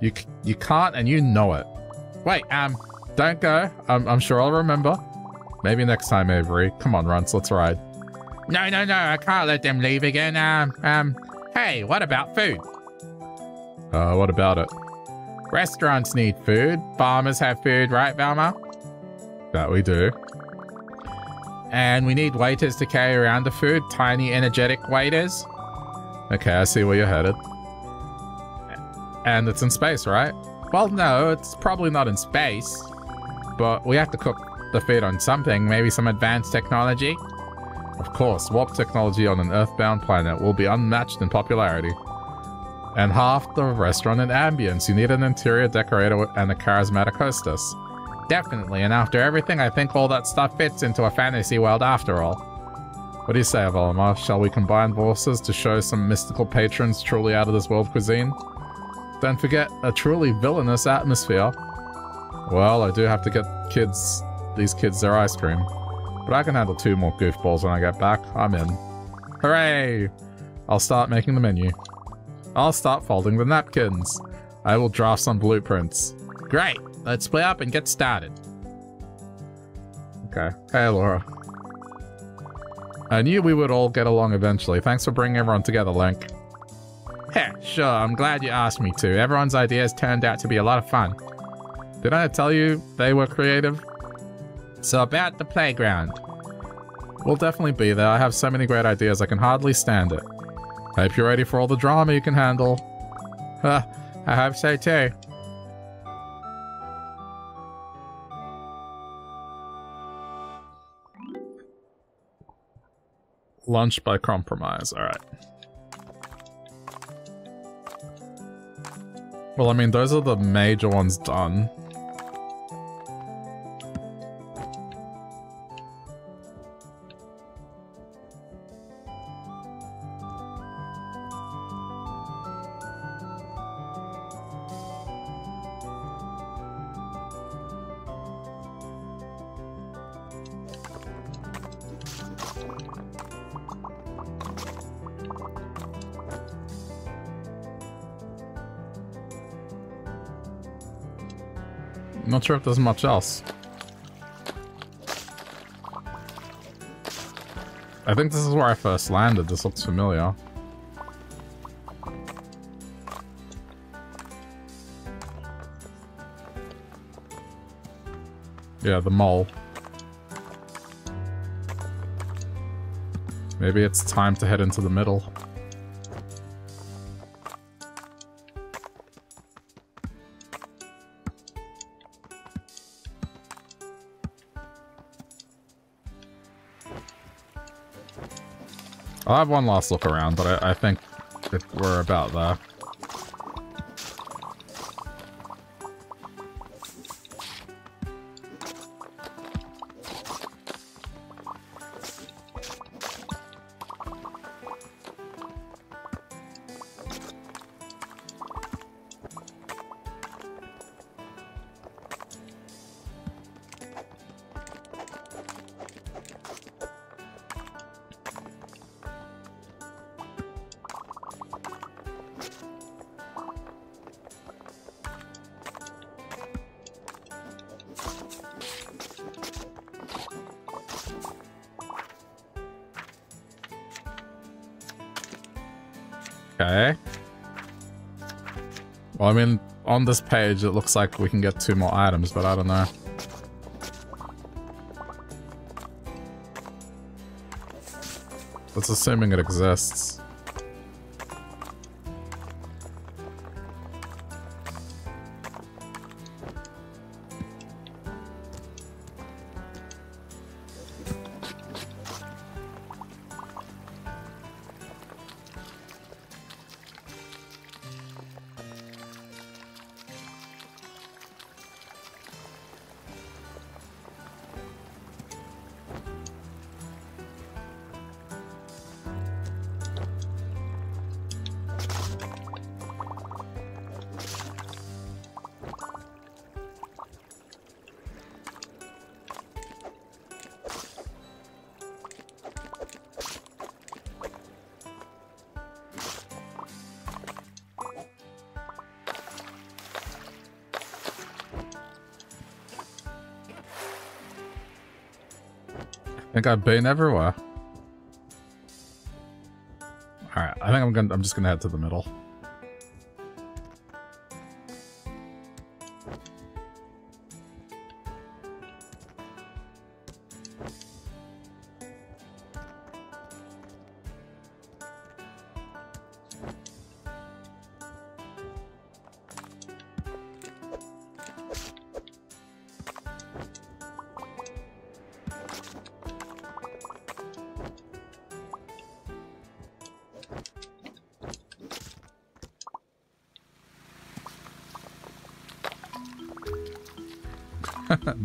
You you can't and you know it. Wait, um, don't go. I'm, I'm sure I'll remember. Maybe next time, Avery. Come on, Runts, let's ride. No, no, no, I can't let them leave again. Um, um, hey, what about food? Uh, what about it? Restaurants need food. Farmers have food, right, Velma? That we do. And we need waiters to carry around the food. Tiny, energetic waiters. Okay, I see where you're headed. And it's in space, right? Well, no, it's probably not in space. But we have to cook the food on something. Maybe some advanced technology. Of course, warp technology on an earthbound planet will be unmatched in popularity. And half the restaurant and ambience, you need an interior decorator and a charismatic hostess. Definitely, and after everything, I think all that stuff fits into a fantasy world after all. What do you say, Volumar? Shall we combine forces to show some mystical patrons truly out of this world cuisine? Don't forget a truly villainous atmosphere. Well, I do have to get kids, these kids their ice cream. But I can handle two more goofballs when I get back. I'm in. Hooray! I'll start making the menu. I'll start folding the napkins. I will draft some blueprints. Great! Let's play up and get started. Okay. Hey, Laura. I knew we would all get along eventually. Thanks for bringing everyone together, Link. Heh, sure, I'm glad you asked me to. Everyone's ideas turned out to be a lot of fun. Did I tell you they were creative? So about the playground. We'll definitely be there. I have so many great ideas, I can hardly stand it. Hope you're ready for all the drama you can handle. Huh, (laughs) I hope so too. Lunch by compromise, alright. Well, I mean, those are the major ones done. Not sure if there's much else. I think this is where I first landed. This looks familiar. Yeah, the mole. Maybe it's time to head into the middle. I'll have one last look around, but I, I think we're about there. On this page, it looks like we can get two more items, but I don't know. That's assuming it exists. Think I've been everywhere. Alright, I think I'm gonna I'm just gonna head to the middle.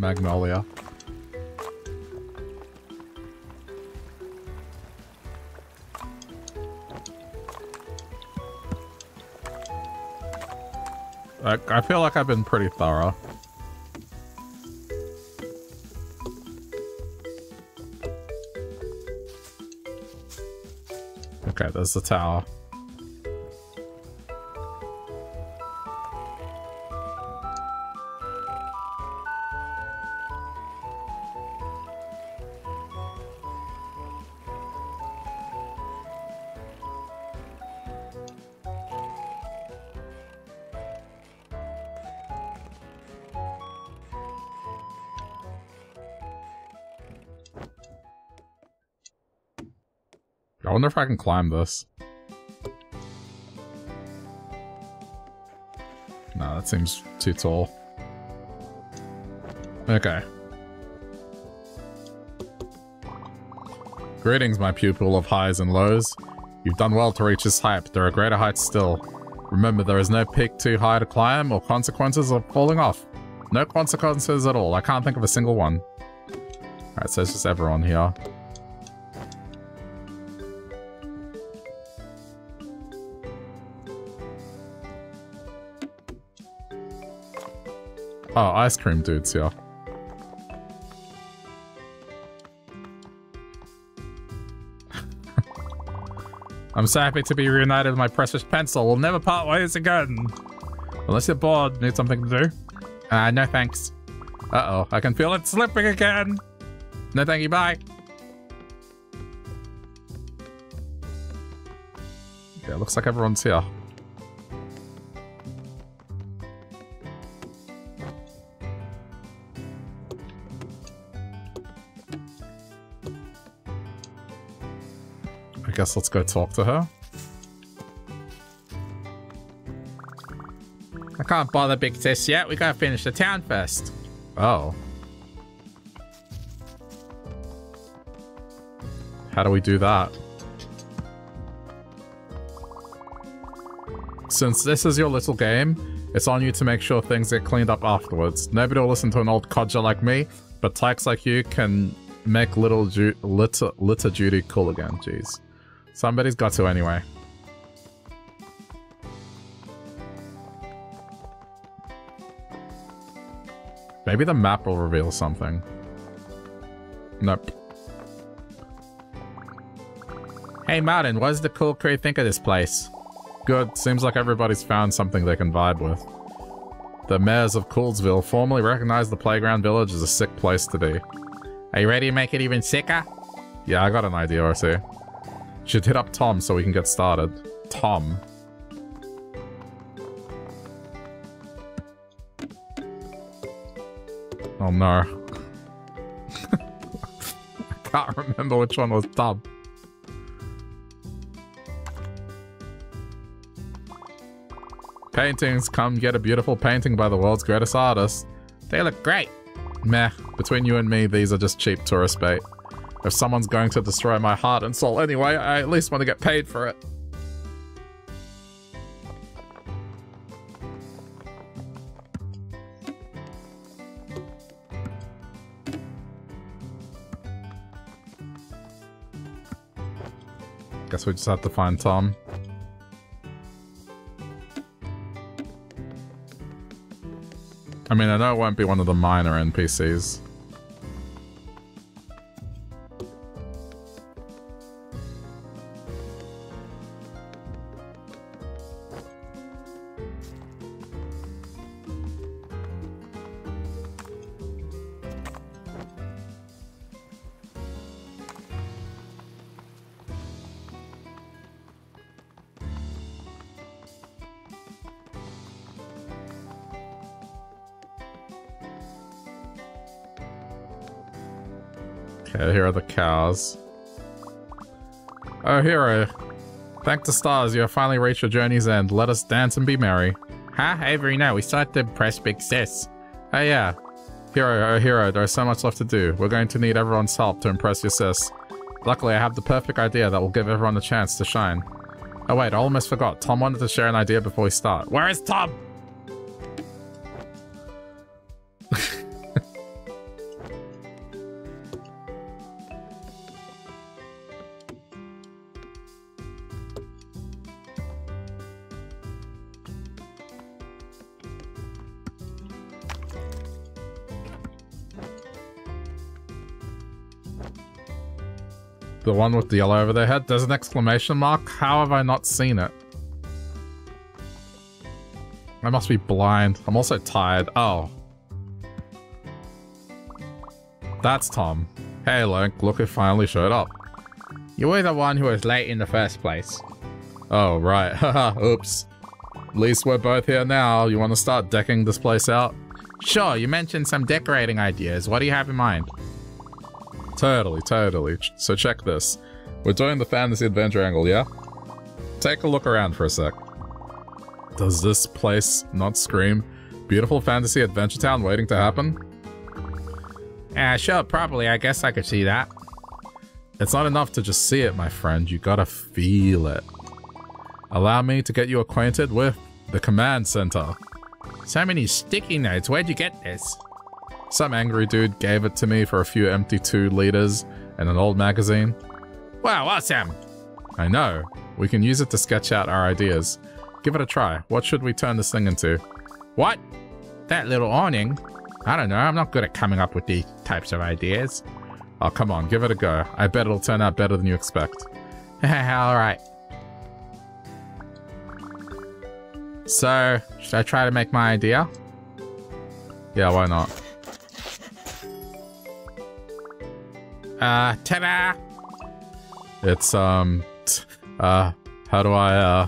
Magnolia. I, feel like I've been pretty thorough. Okay, there's the tower. Wonder if I can climb this. No, that seems too tall. Okay. Greetings, my pupil of highs and lows. You've done well to reach this height, there are greater heights still. Remember, there is no peak too high to climb or consequences of falling off. No consequences at all. I can't think of a single one. Alright, so it's just everyone here. Oh, ice cream dudes, yeah. (laughs) I'm so happy to be reunited with my precious pencil. We'll never part ways again. Unless you're bored, need something to do? Uh, no thanks. Uh-oh, I can feel it slipping again. No thank you, bye. Yeah, looks like everyone's here. Guess let's go talk to her. I can't bother Big Sis yet. We gotta finish the town first. Oh. How do we do that? Since this is your little game, it's on you to make sure things get cleaned up afterwards. Nobody will listen to an old codger like me, but tykes like you can make little ju litter, litter duty cool again. Jeez. Somebody's got to anyway. Maybe the map will reveal something. Nope. Hey Martin, what does the cool crew think of this place? Good. Seems like everybody's found something they can vibe with. The mayors of Coolsville formally recognize the Playground Village as a sick place to be. Are you ready to make it even sicker? Yeah, I got an idea or. Should hit up Tom so we can get started. Tom. Oh no. (laughs) I can't remember which one was Tom. Paintings, come get a beautiful painting by the world's greatest artist. They look great. Meh, between you and me, these are just cheap tourist bait. If someone's going to destroy my heart and soul anyway, I at least want to get paid for it. Guess we just have to find Tom. I mean, I know it won't be one of the minor NPCs. The cows. Oh, hero. Thank the stars, you have finally reached your journey's end. Let us dance and be merry. Huh? Avery, no, we have to press Big Sis. Oh yeah. Hero, oh hero, there's so much left to do. We're going to need everyone's help to impress your sis. Luckily, I have the perfect idea that will give everyone a chance to shine. Oh wait, I almost forgot. Tom wanted to share an idea before we start. Where is Tom? The one with the yellow over their head? There's an exclamation mark? How have I not seen it? I must be blind. I'm also tired. Oh. That's Tom. Hey, Link, look who finally showed up. You were the one who was late in the first place. Oh, right. (laughs) Haha, oops. At least we're both here now. You want to start decking this place out? Sure, you mentioned some decorating ideas. What do you have in mind? Totally, totally. So check this. We're doing the fantasy adventure angle, yeah? Take a look around for a sec. Does this place not scream beautiful fantasy adventure town waiting to happen? Yeah, sure, probably. I guess I could see that. It's not enough to just see it, my friend. You gotta feel it. Allow me to get you acquainted with the command center. So many sticky notes. Where'd you get this? Some angry dude gave it to me for a few empty two liters and an old magazine. Wow, awesome! I know. We can use it to sketch out our ideas. Give it a try. What should we turn this thing into? What? That little awning? I don't know. I'm not good at coming up with these types of ideas. Oh, come on. Give it a go. I bet it'll turn out better than you expect. (laughs) Alright. So, should I try to make my idea? Yeah, why not? Uh, ta-da! It's, um, uh, How do I, uh...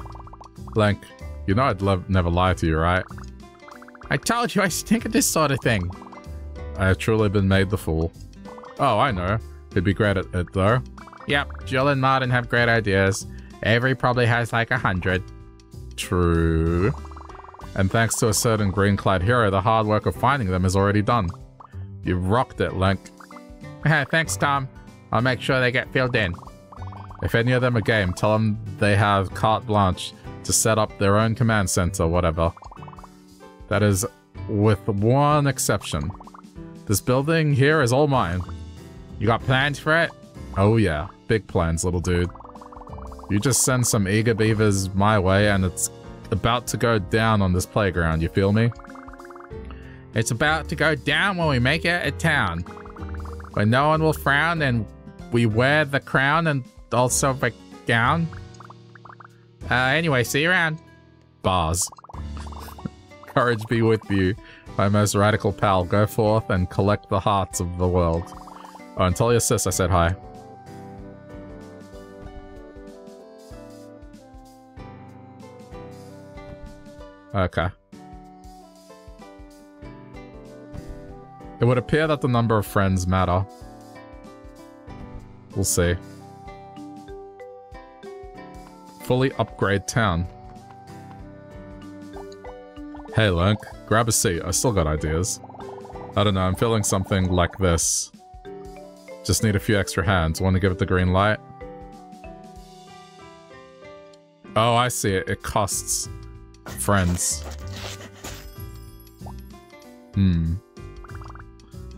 blank? you know I'd love never lie to you, right? I told you I stink at this sort of thing. I have truly been made the fool. Oh, I know. He'd be great at it, though. Yep, Jill and Martin have great ideas. Avery probably has like a hundred. True. And thanks to a certain green-clad hero, the hard work of finding them is already done. You've rocked it, Link. Thanks, Tom. I'll make sure they get filled in. If any of them are game, tell them they have carte blanche to set up their own command center, whatever. That is with one exception. This building here is all mine. You got plans for it? Oh yeah, big plans, little dude. You just send some eager beavers my way and it's about to go down on this playground, you feel me? It's about to go down when we make it a town. When no one will frown and we wear the crown and also the gown. Uh, anyway, see you around. Bars. (laughs) Courage be with you, my most radical pal. Go forth and collect the hearts of the world. Oh, and tell your sis I said hi. Okay. It would appear that the number of friends matter. We'll see. Fully upgrade town. Hey, Link. Grab a seat. I still got ideas. I don't know, I'm feeling something like this. Just need a few extra hands. Want to give it the green light? Oh, I see it. It costs friends. Hmm.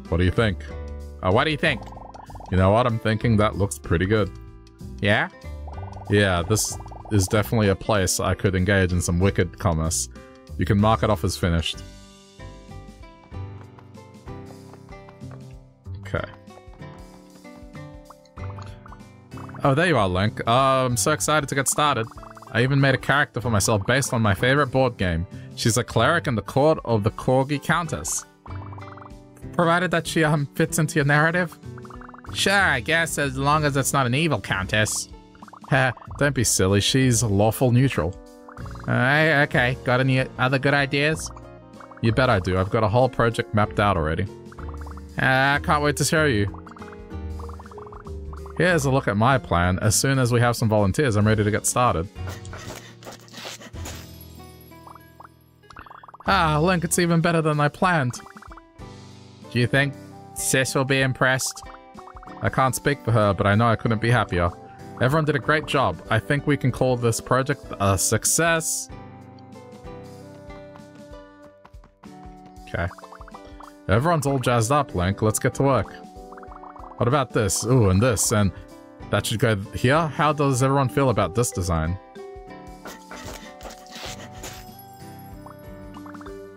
What do you think? Uh, what do you think? You know what? I'm thinking that looks pretty good. Yeah? Yeah, this is definitely a place I could engage in some wicked commerce. You can mark it off as finished. Okay. Oh, there you are, Link. Uh, I'm so excited to get started. I even made a character for myself based on my favorite board game. She's a cleric in the court of the Corgi Countess. Provided that she um fits into your narrative? Sure, I guess, as long as it's not an evil countess. (laughs) Don't be silly, she's lawful neutral. Uh, okay, got any other good ideas? You bet I do. I've got a whole project mapped out already. Uh, I can't wait to show you. Here's a look at my plan. As soon as we have some volunteers, I'm ready to get started. Ah, Link, it's even better than I planned. Do you think Sis will be impressed? I can't speak for her, but I know I couldn't be happier. Everyone did a great job. I think we can call this project a success. Okay. Everyone's all jazzed up, Link. Let's get to work. What about this? Ooh, and this, and that should go here? How does everyone feel about this design?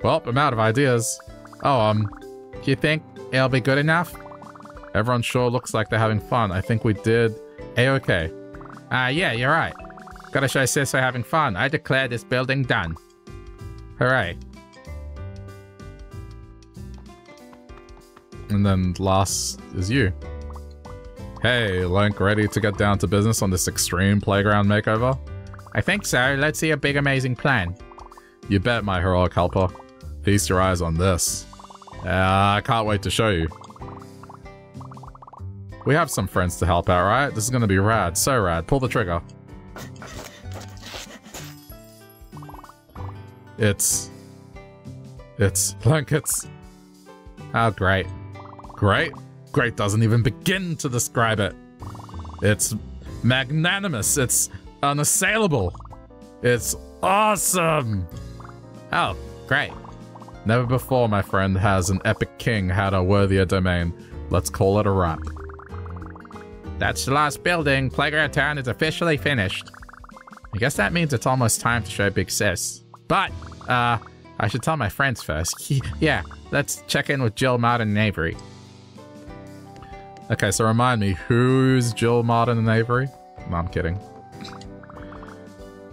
Well, I'm out of ideas. Oh, um, you think it'll be good enough? Everyone sure looks like they're having fun. I think we did a-okay. Ah, uh, yeah, you're right. Gotta show sis we're having fun. I declare this building done. Hooray. And then last is you. Hey, Link, ready to get down to business on this extreme playground makeover? I think so. Let's see a big amazing plan. You bet, my heroic helper. Feast your eyes on this. Uh, I can't wait to show you. We have some friends to help out, right? This is gonna be rad. So rad. Pull the trigger. It's... It's (laughs) blankets. Oh, great. Great? Great doesn't even begin to describe it. It's magnanimous. It's unassailable. It's awesome. Oh, great. Never before, my friend, has an epic king had a worthier domain. Let's call it a wrap. That's the last building. Playground Town is officially finished. I guess that means it's almost time to show Big Sis. But, uh, I should tell my friends first. (laughs) yeah, let's check in with Jill, Martin, and Avery. Okay, so remind me, who's Jill, Martin, and Avery? No, I'm kidding.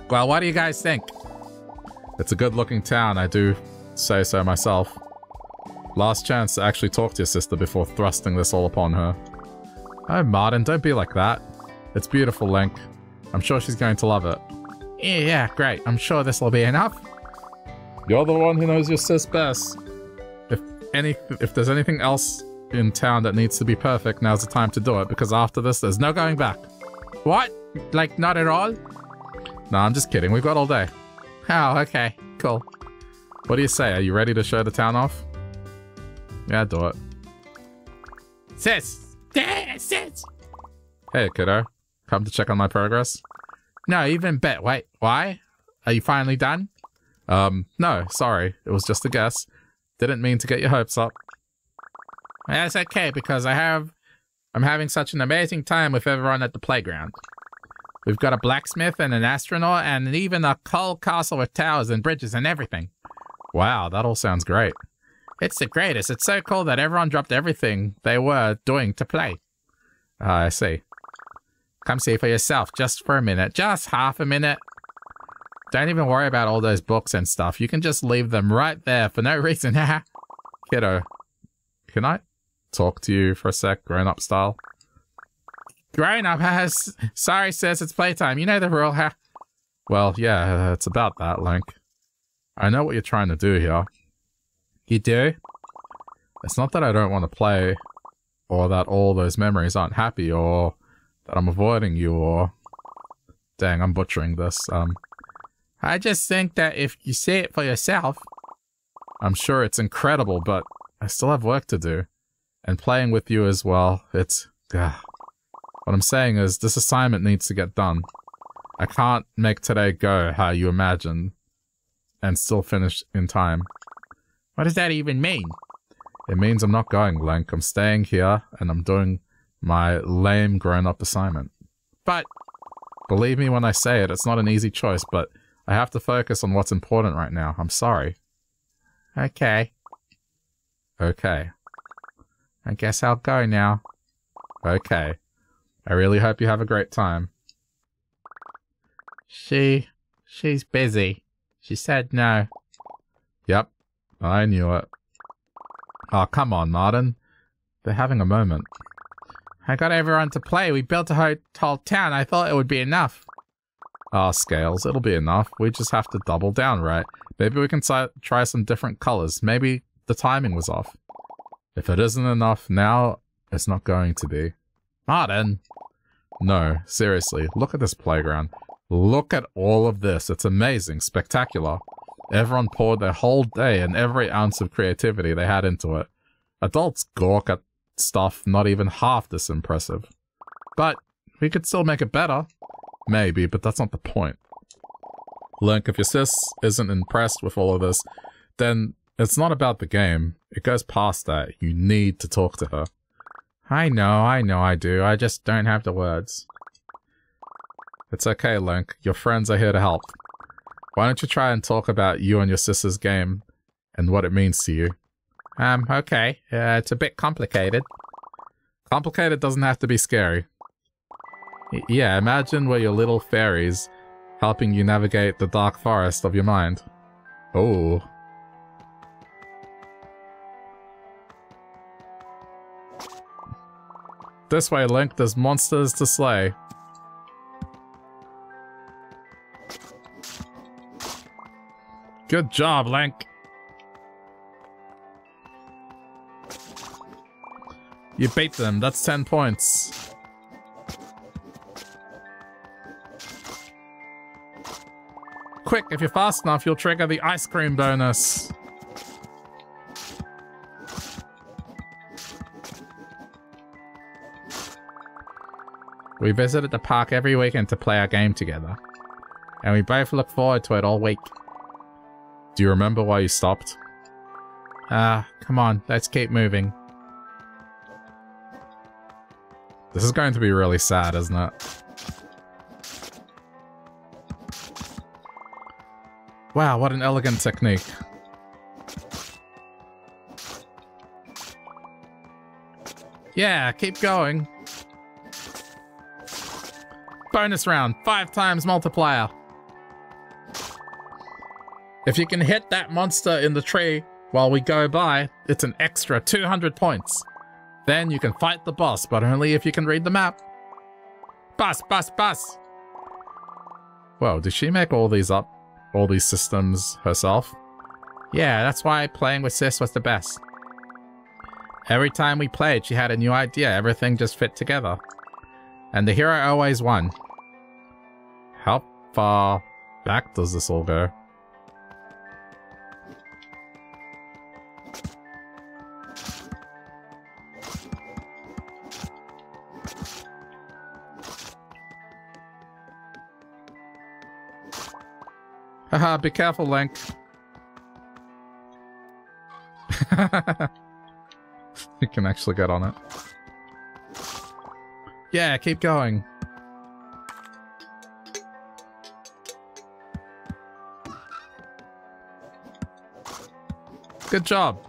Well, what do you guys think? It's a good-looking town, I do say so myself. Last chance to actually talk to your sister before thrusting this all upon her. Oh, Martin, don't be like that. It's beautiful, Link. I'm sure she's going to love it. Yeah, great. I'm sure this will be enough. You're the one who knows your sis best. If any, if there's anything else in town that needs to be perfect, now's the time to do it, because after this, there's no going back. What? Like, not at all? No, I'm just kidding. We've got all day. Oh, okay. Cool. What do you say? Are you ready to show the town off? Yeah, do it. Sis! Sis! Hey, kiddo. Come to check on my progress? No, even bet. Wait, why? Are you finally done? Um, no, sorry. It was just a guess. Didn't mean to get your hopes up. That's okay, because I have... I'm having such an amazing time with everyone at the playground. We've got a blacksmith and an astronaut and even a coal castle with towers and bridges and everything. Wow, that all sounds great. It's the greatest. It's so cool that everyone dropped everything they were doing to play. Uh, I see. Come see for yourself, just for a minute. Just half a minute. Don't even worry about all those books and stuff. You can just leave them right there for no (laughs) reason. (laughs) Kiddo, can I talk to you for a sec, grown-up style? Grown up has. Sorry, sis, it's playtime. You know the rule, huh? Well, yeah, it's about that, Link. I know what you're trying to do here. You do? It's not that I don't want to play, or that all those memories aren't happy, or that I'm avoiding you, or... Dang, I'm butchering this. Um, I just think that if you see it for yourself... I'm sure it's incredible, but I still have work to do. And playing with you as well, it's... Ugh. What I'm saying is, this assignment needs to get done. I can't make today go how you imagine, and still finish in time. What does that even mean? It means I'm not going, Link. I'm staying here, and I'm doing my lame grown-up assignment. But... Believe me when I say it, it's not an easy choice, but I have to focus on what's important right now. I'm sorry. Okay. Okay. I guess I'll go now. Okay. I really hope you have a great time. She... she's busy. She said no. Yep. I knew it. Oh, come on, Martin. They're having a moment. I got everyone to play. We built a whole town. I thought it would be enough. Ah, oh, Scales, it'll be enough. We just have to double down, right? Maybe we can try some different colors. Maybe the timing was off. If it isn't enough now, it's not going to be. Martin! No, seriously, look at this playground. Look at all of this. It's amazing, spectacular. Everyone poured their whole day and every ounce of creativity they had into it. Adults gawk at stuff not even half this impressive. But we could still make it better. Maybe, but that's not the point. Link, if your sis isn't impressed with all of this, then it's not about the game. It goes past that. You need to talk to her. I know, I know I do. I just don't have the words. It's okay, Link. Your friends are here to help. Why don't you try and talk about you and your sister's game and what it means to you? Um, okay. Uh, it's a bit complicated. Complicated doesn't have to be scary. Y yeah, imagine we're your little fairies helping you navigate the dark forest of your mind. Oh. This way, Link, there's monsters to slay. Good job, Link. You beat them, that's 10 points. Quick, if you're fast enough, you'll trigger the ice cream bonus. We visited the park every weekend to play our game together. And we both look forward to it all week. Do you remember why you stopped? Ah, uh, come on, let's keep moving. This is going to be really sad, isn't it? Wow, what an elegant technique. Yeah, keep going. Bonus round, five times multiplier. If you can hit that monster in the tree while we go by, it's an extra 200 points. Then you can fight the boss, but only if you can read the map. Bus, bus, bus! Whoa, did she make all these up, all these systems herself? Yeah, that's why playing with Sis was the best. Every time we played, she had a new idea. Everything just fit together. And the hero always won. How far back does this all go? Haha, be careful, Link. (laughs) you can actually get on it. Yeah, keep going. Good job.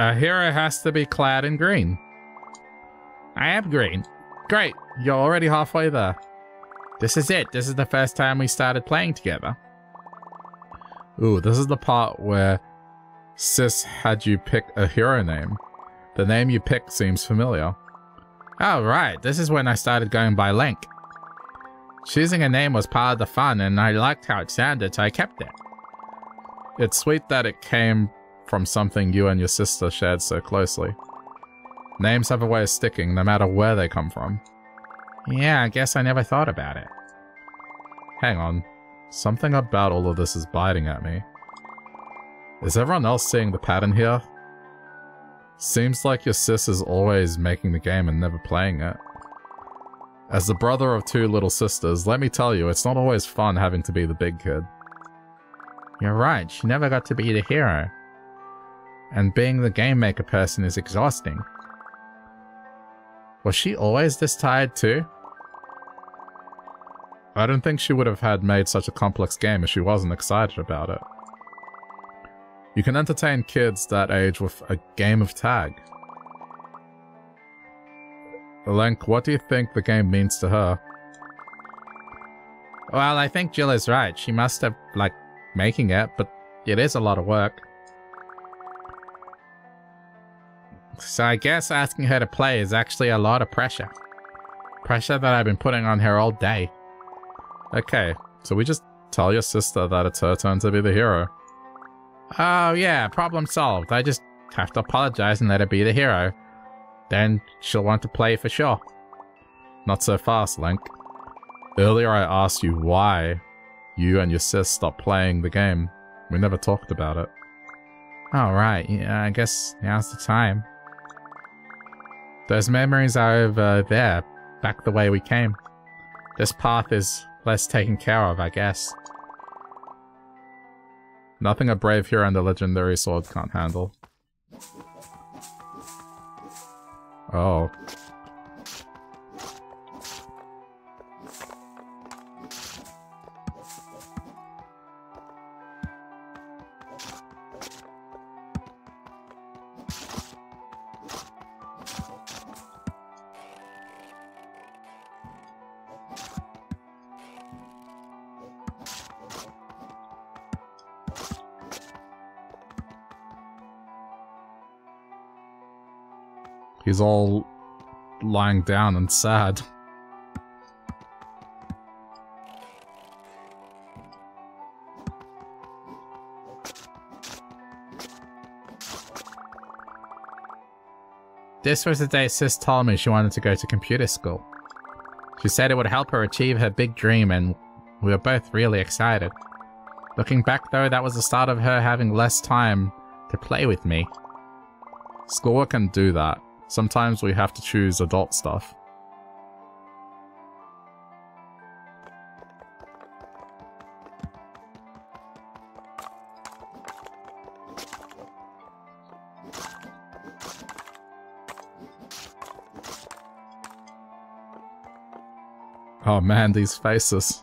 A hero has to be clad in green. I am green. Great, you're already halfway there. This is it. This is the first time we started playing together. Ooh, this is the part where Sis had you pick a hero name. The name you picked seems familiar. Oh, right. This is when I started going by Link. Choosing a name was part of the fun, and I liked how it sounded, so I kept it. It's sweet that it came from something you and your sister shared so closely. Names have a way of sticking, no matter where they come from. Yeah, I guess I never thought about it. Hang on. Something about all of this is biting at me. Is everyone else seeing the pattern here? Seems like your sis is always making the game and never playing it. As the brother of two little sisters, let me tell you, it's not always fun having to be the big kid. You're right, she never got to be the hero and being the game maker person is exhausting. Was she always this tired too? I don't think she would have had made such a complex game if she wasn't excited about it. You can entertain kids that age with a game of tag. Link, what do you think the game means to her? Well, I think Jill is right. She must have, like, making it, but it is a lot of work. So I guess asking her to play is actually a lot of pressure. Pressure that I've been putting on her all day. Okay, so we just tell your sister that it's her turn to be the hero. Oh yeah, problem solved. I just have to apologize and let her be the hero. Then she'll want to play for sure. Not so fast, Link. Earlier I asked you why you and your sis stopped playing the game. We never talked about it. Oh right, yeah, I guess now's the time. Those memories are over there, back the way we came. This path is less taken care of, I guess. Nothing a brave hero and a legendary sword can't handle. Oh. He's all lying down and sad. This was the day Sis told me she wanted to go to computer school. She said it would help her achieve her big dream and we were both really excited. Looking back though, that was the start of her having less time to play with me. Schoolwork can do that. Sometimes we have to choose adult stuff. Oh man, these faces.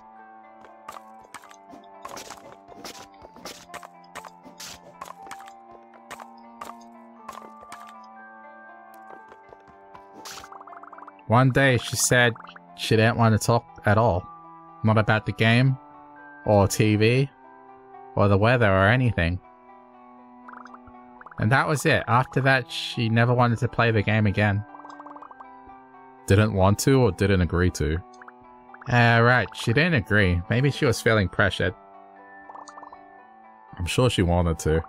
One day she said she didn't want to talk at all. Not about the game, or TV, or the weather or anything. And that was it. After that, she never wanted to play the game again. Didn't want to or didn't agree to? Uh, right. She didn't agree. Maybe she was feeling pressured. I'm sure she wanted to.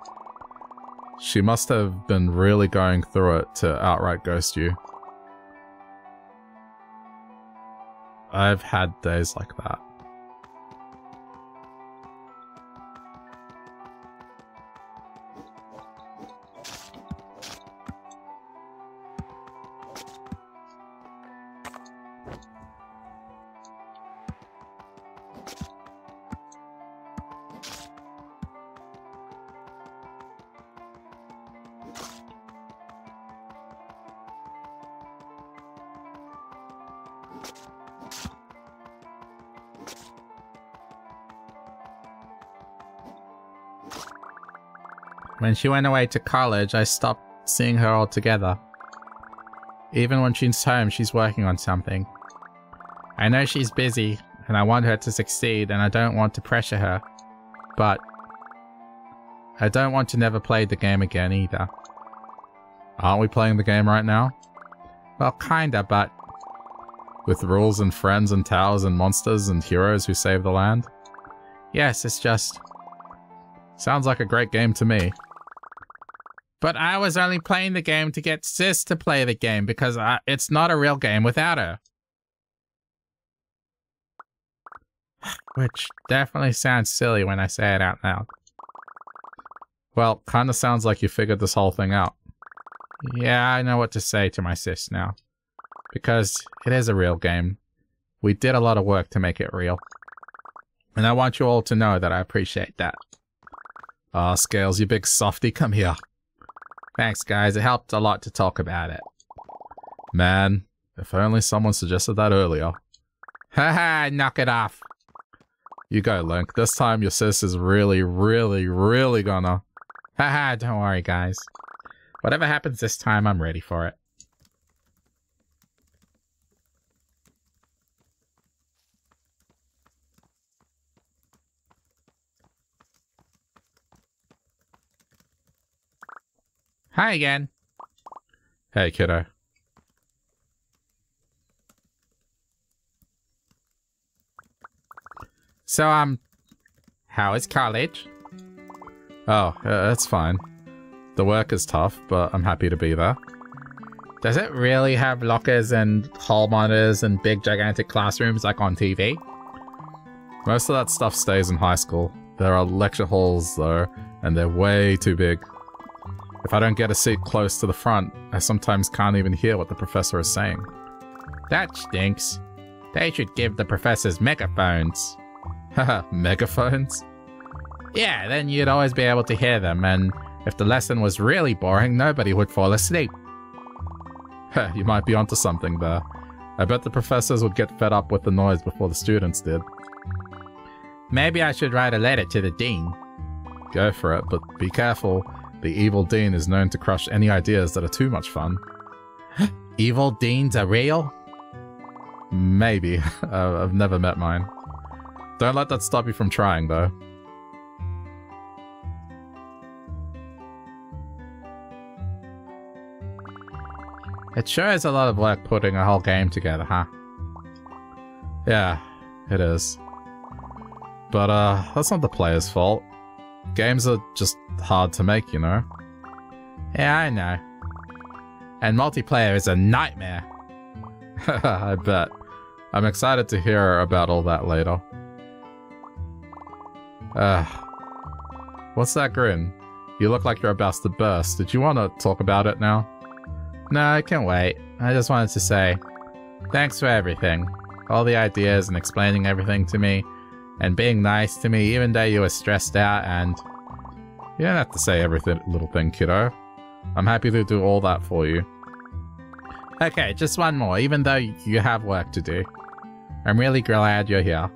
She must have been really going through it to outright ghost you. I've had days like that. When she went away to college, I stopped seeing her altogether. Even when she's home, she's working on something. I know she's busy, and I want her to succeed, and I don't want to pressure her. But I don't want to never play the game again either. Aren't we playing the game right now? Well, kinda, but With rules and friends and towers and monsters and heroes who save the land? yes, it's just. Sounds like a great game to me. But I was only playing the game to get Sis to play the game because I, it's not a real game without her. Which definitely sounds silly when I say it out loud. Well, kinda sounds like you figured this whole thing out. Yeah, I know what to say to my sis now. Because it is a real game. We did a lot of work to make it real. And I want you all to know that I appreciate that. Ah, Scales, you big softy, come here. Thanks, guys. It helped a lot to talk about it. Man, if only someone suggested that earlier. Haha, knock it off. You go, Link. This time your sis is really, really, really gonna... Haha, don't worry, guys. Whatever happens this time, I'm ready for it. Hi again. Hey, kiddo. So, um, how is college? Oh, uh, it's fine. The work is tough, but I'm happy to be there. Does it really have lockers and hall monitors and big gigantic classrooms like on TV? Most of that stuff stays in high school. There are lecture halls, though, and they're way too big. If I don't get a seat close to the front, I sometimes can't even hear what the professor is saying. That stinks. They should give the professors megaphones. Haha, (laughs) megaphones? Yeah, then you'd always be able to hear them, and if the lesson was really boring, nobody would fall asleep. You might be onto something there. I bet the professors would get fed up with the noise before the students did. Maybe I should write a letter to the dean. Go for it, but be careful. The evil dean is known to crush any ideas that are too much fun. (gasps) Evil deans are real? Maybe. (laughs) uh, I've never met mine. Don't let that stop you from trying, though. It sure is a lot of work putting a whole game together, huh? Yeah, it is. But, uh, that's not the player's fault. Games are just hard to make, you know? Yeah, I know. And multiplayer is a nightmare. (laughs) I bet. I'm excited to hear about all that later. Uh, what's that grin? You look like you're about to burst. Did you want to talk about it now? No, I can't wait. I just wanted to say, thanks for everything. All the ideas and explaining everything to me, and being nice to me even though you were stressed out and... You don't have to say every little thing, kiddo. I'm happy to do all that for you. Okay, just one more, even though you have work to do. I'm really glad you're here.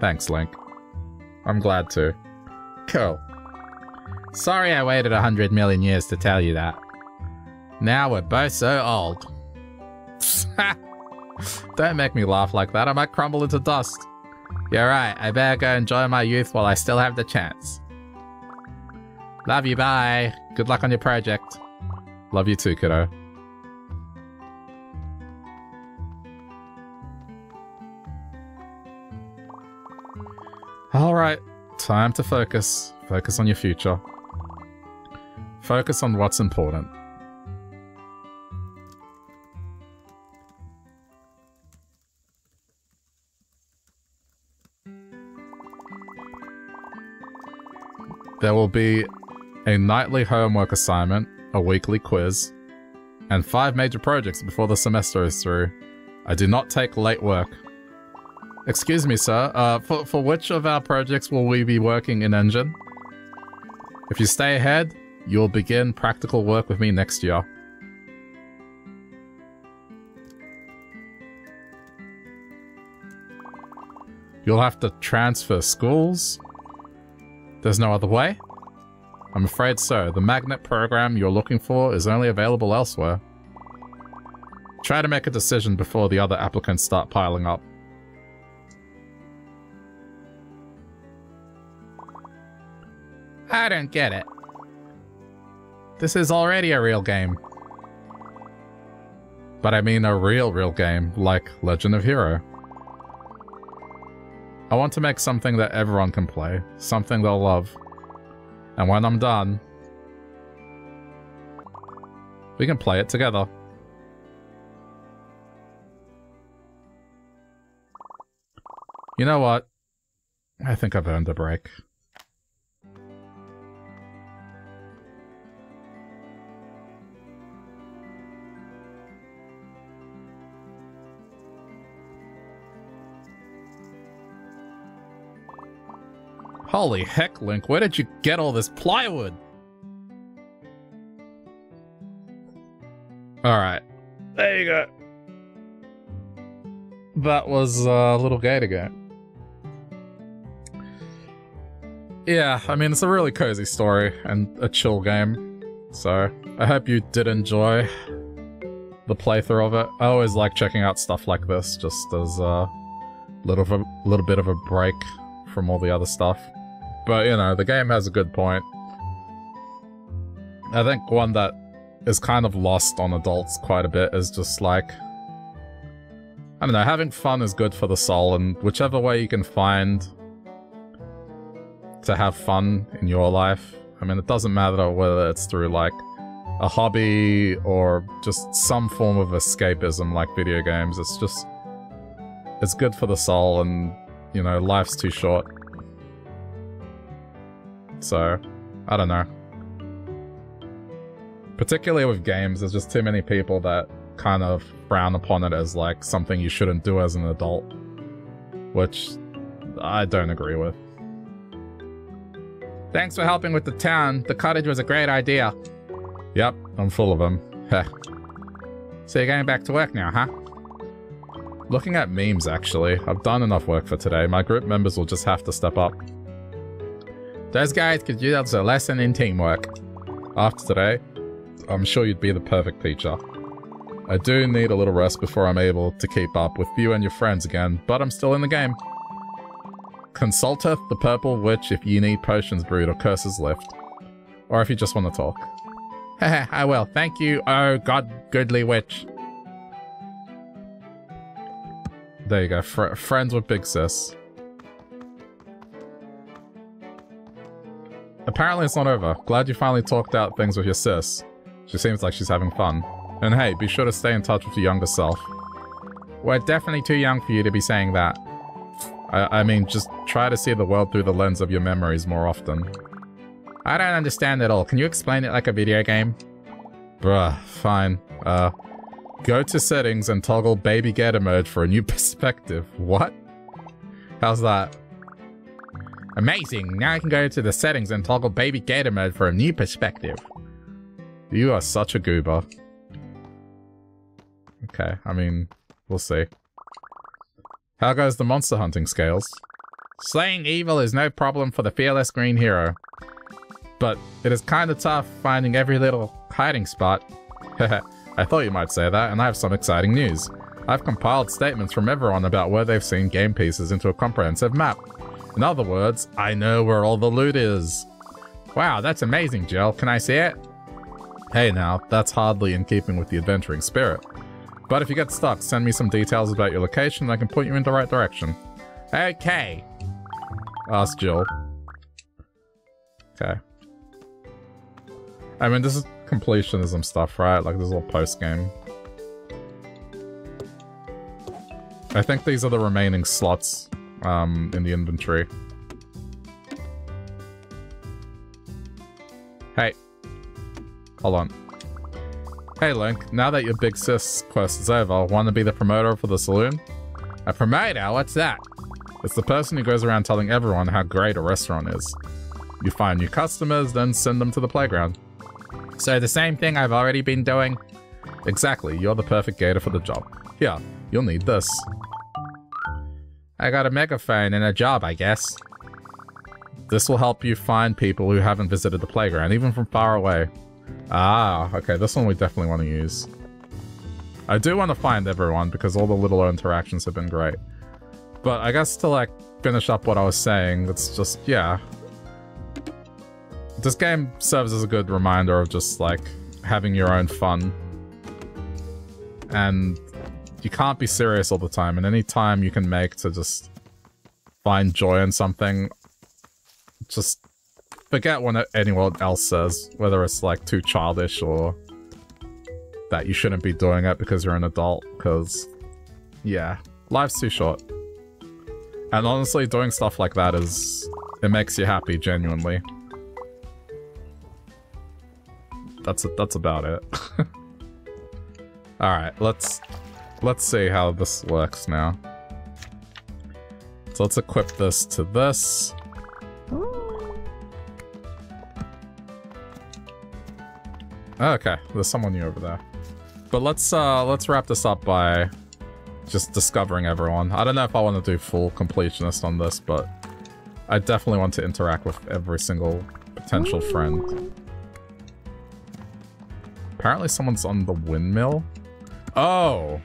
Thanks, Link. I'm glad to. Cool. Sorry I waited a hundred million years to tell you that. Now we're both so old. (laughs) Don't make me laugh like that, I might crumble into dust. You're right, I better go enjoy my youth while I still have the chance. Love you, bye. Good luck on your project. Love you too, kiddo. Alright, time to focus. Focus on your future. Focus on what's important. There will be a nightly homework assignment, a weekly quiz, and five major projects before the semester is through. I do not take late work. Excuse me, sir. Uh, for, for which of our projects will we be working in Engine? If you stay ahead, you'll begin practical work with me next year. You'll have to transfer schools. There's no other way? I'm afraid so. The magnet program you're looking for is only available elsewhere. Try to make a decision before the other applicants start piling up. I don't get it. This is already a real game. But I mean a real, real game, like Legend of Hero. I want to make something that everyone can play, something they'll love. And when I'm done, we can play it together. You know what? I think I've earned a break. Holy heck, Link, where did you get all this plywood? Alright. There you go. That was a Lil Gator Game. Yeah, I mean, it's a really cozy story and a chill game. So, I hope you did enjoy the playthrough of it. I always like checking out stuff like this, just as a little, a little bit of a break from all the other stuff. But, you know, the game has a good point. I think one that is kind of lost on adults quite a bit is just like... I don't know, having fun is good for the soul, and whichever way you can find to have fun in your life, I mean, it doesn't matter whether it's through, like, a hobby or just some form of escapism like video games. It's just... It's good for the soul, and, you know, life's too short. So, I don't know. Particularly with games, there's just too many people that kind of frown upon it as like something you shouldn't do as an adult. Which I don't agree with. Thanks for helping with the town. The cottage was a great idea. Yep, I'm full of them. Heh. So you're going back to work now, huh? Looking at memes, actually. I've done enough work for today. My group members will just have to step up. Those guys could use a lesson in teamwork. After today, I'm sure you'd be the perfect teacher. I do need a little rest before I'm able to keep up with you and your friends again, but I'm still in the game. Consulteth the Purple Witch if you need potions brewed or curses lift. Or if you just want to talk. Haha, (laughs) I will. Thank you, oh god goodly witch. There you go, Fr friends with Big Sis. Apparently it's not over. Glad you finally talked out things with your sis. She seems like she's having fun. And hey, be sure to stay in touch with your younger self. We're definitely too young for you to be saying that. I, I mean, just try to see the world through the lens of your memories more often. I don't understand at all. Can you explain it like a video game? Bruh, fine. Uh, go to settings and toggle baby gator mode for a new (laughs) perspective. What? How's that? Amazing! Now I can go to the settings and toggle baby gator mode for a new perspective. You are such a goober. Okay, I mean, we'll see. How goes the monster hunting scales? Slaying evil is no problem for the fearless green hero. But it is kinda tough finding every little hiding spot. (laughs) I thought you might say that, and I have some exciting news. I've compiled statements from everyone about where they've seen game pieces into a comprehensive map. In other words, I know where all the loot is. Wow, that's amazing, Jill. Can I see it? Hey now, that's hardly in keeping with the adventuring spirit. But if you get stuck, send me some details about your location and I can point you in the right direction. Okay. Ask Jill. Okay. I mean, this is completionism stuff, right? Like, this is all post-game. I think these are the remaining slots um, in the inventory. Hey. Hold on. Hey Link, now that your big sis quest is over, want to be the promoter for the saloon? A promoter? What's that? It's the person who goes around telling everyone how great a restaurant is. You find new customers, then send them to the playground. So the same thing I've already been doing? Exactly, you're the perfect gator for the job. Here, you'll need this. I got a megaphone and a job, I guess. This will help you find people who haven't visited the playground, even from far away. Ah, okay, this one we definitely want to use. I do want to find everyone because all the little interactions have been great. But I guess to like finish up what I was saying, it's just, yeah. This game serves as a good reminder of just like having your own fun. And you can't be serious all the time, and any time you can make to just find joy in something, just forget what anyone else says, whether it's like too childish or that you shouldn't be doing it because you're an adult, because, yeah, life's too short. And honestly, doing stuff like that is, it makes you happy, genuinely. That's, that's about it. (laughs) Alright, let's, let's see how this works now. So let's equip this to this. Okay, there's someone new over there. But let's uh let's wrap this up by just discovering everyone. I don't know if I want to do full completionist on this, but I definitely want to interact with every single potential friend. Apparently someone's on the windmill. Oh!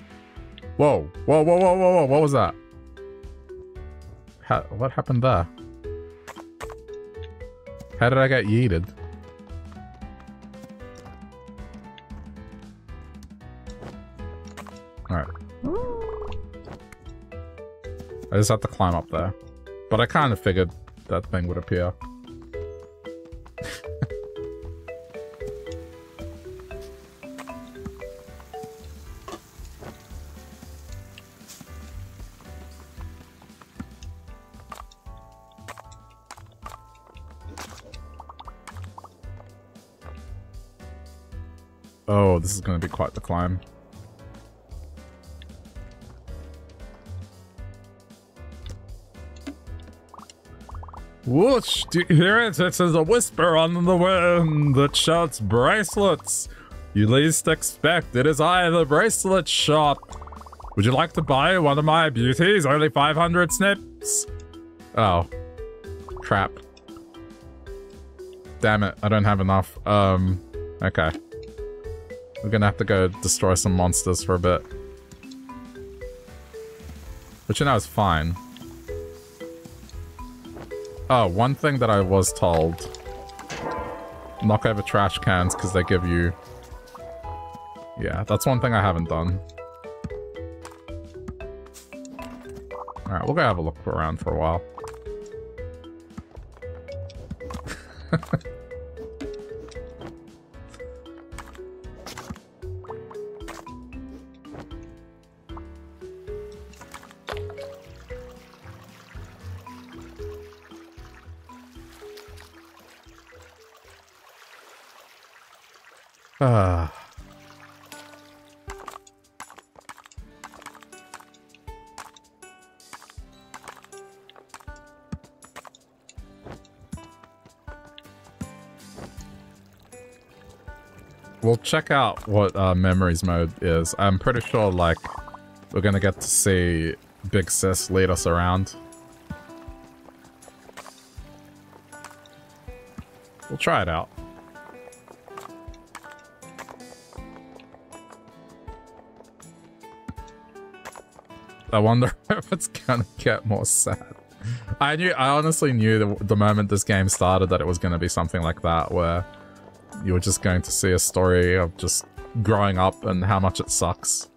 Whoa, whoa, whoa, whoa, whoa, whoa, what was that? How, what happened there? How did I get yeeted? Alright. I just have to climb up there. But I kind of figured that thing would appear. This is going to be quite the climb. Whoosh! Do you hear it? It is a whisper on the wind that shouts bracelets. You least expect it is I, the bracelet shop. Would you like to buy one of my beauties? Only 500 snips. Oh. Crap. Damn it, I don't have enough. Um, okay. We're gonna have to go destroy some monsters for a bit. Which you know is fine. Oh, one thing that I was told. Knock over trash cans because they give you... Yeah, that's one thing I haven't done. Alright, we'll go have a look around for a while. Check out what uh, memories mode is. I'm pretty sure, like, we're gonna get to see Big Sis lead us around. We'll try it out. I wonder (laughs) if it's gonna get more sad. I knew, I honestly knew the, the moment this game started that it was to be something like that, where you were just going to see a story of just growing up and how much it sucks.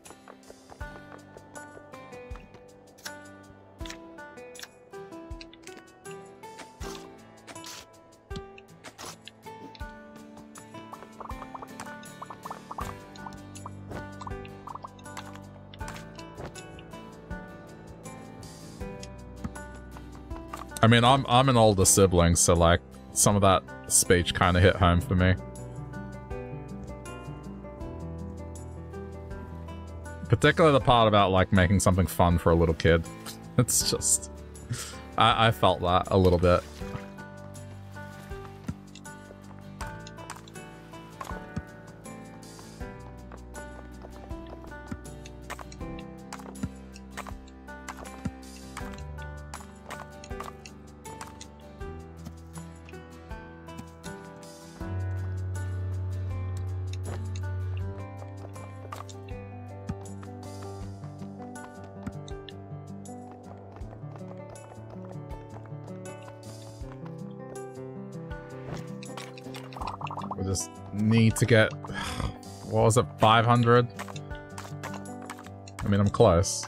I mean, I'm I'm an older sibling, so like some of that speech kind of hit home for me. Particularly the part about like making something fun for a little kid. It's just, I, I felt that a little bit. Was it? 500? I mean, I'm close.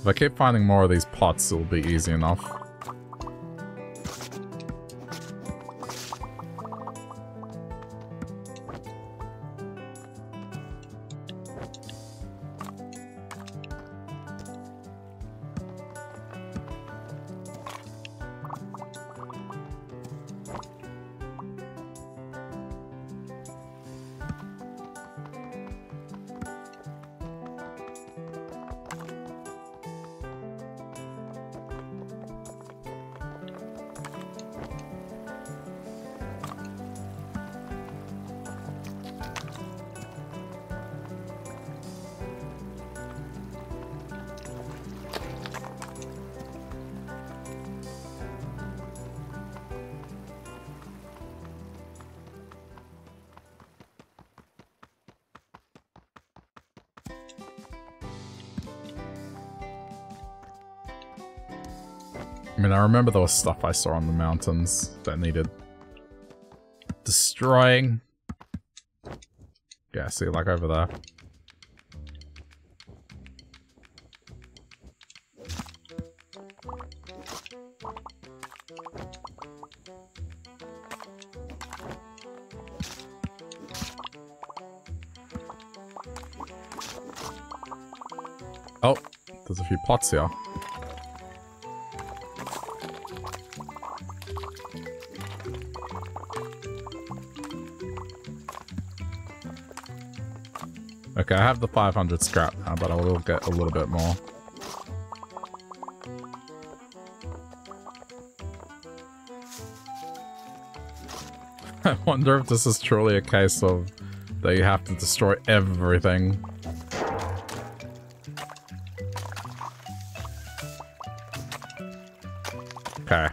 If I keep finding more of these pots, it'll be easy enough. Remember there was stuff I saw on the mountains that needed destroying. Yeah, see, like over there. Oh, there's a few pots here. Okay, I have the 500 scrap now, but I will get a little bit more. (laughs) I wonder if this is truly a case of that you have to destroy everything. Okay.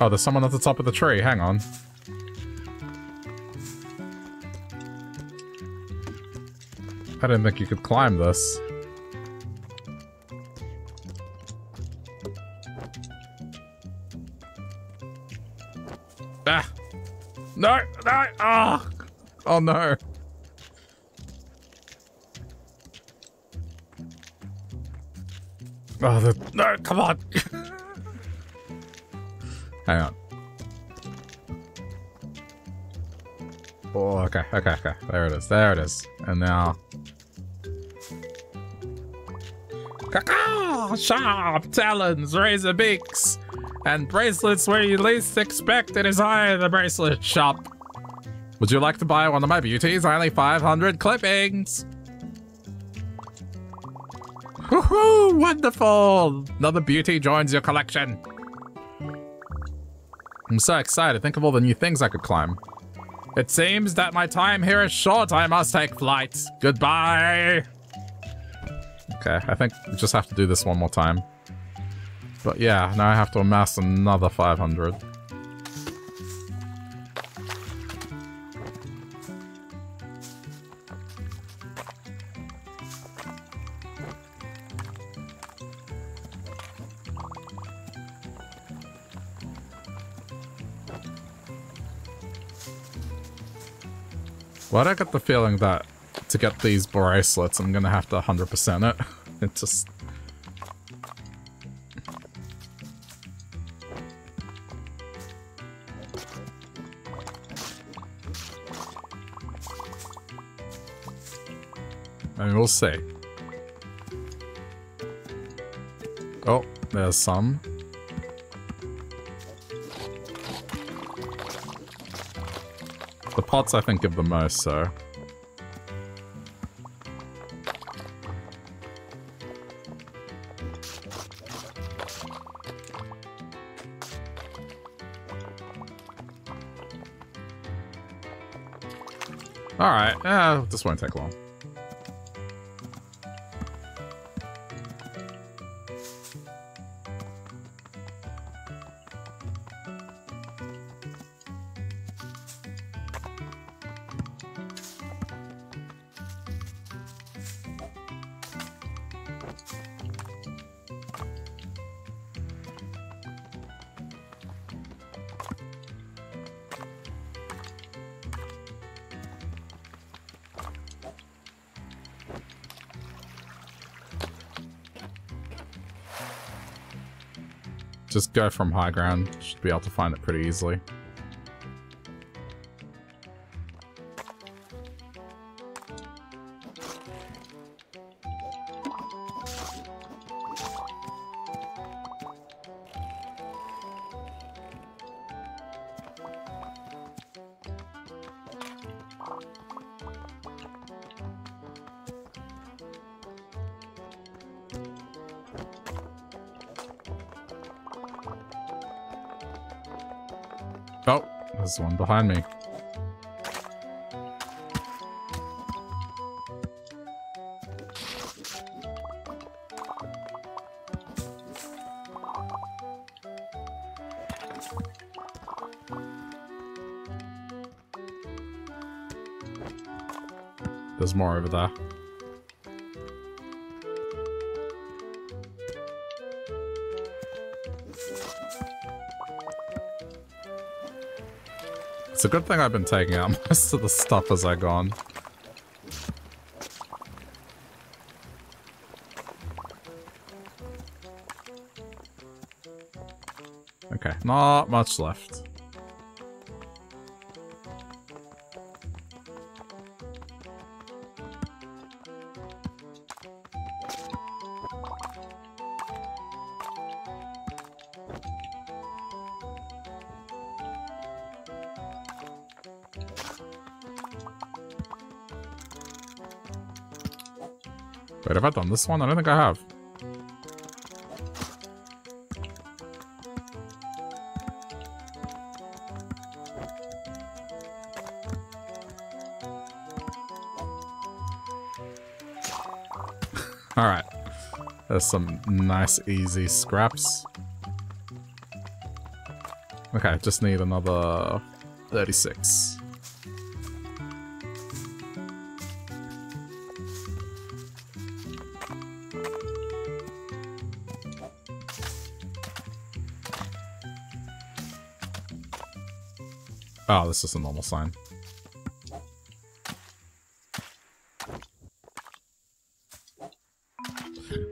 Oh, there's someone at the top of the tree. Hang on. Didn't think you could climb this. Ah! No! No! Oh! Oh no! Oh, the, no, come on! (laughs) Hang on. Oh, okay, okay, okay. There it is, there it is. And now... sharp talons, razor beaks, and bracelets where you least expect it is I, the bracelet shop. Would you like to buy one of my beauties? Only 500 clippings. Woohoo! Wonderful! Another beauty joins your collection. I'm so excited. Think of all the new things I could climb. It seems that my time here is short. I must take flight. Goodbye. Okay, I think we just have to do this one more time. But yeah, now I have to amass another 500. But I got the feeling that to get these bracelets, I'm gonna have to 100% it? (laughs) It just... Mean, we'll see. Oh, there's some. The pots, I think, give the most, so... Alright, uh, this won't take long. Just go from high ground. Should be able to find it pretty easily. One behind me. There's more over there. It's a good thing I've been taking out (laughs) most of the stuff as I gone. Okay, not much left. Done this one? I don't think I have. Alright. There's some nice, easy scraps. Okay, just need another 36. Oh, this is a normal sign.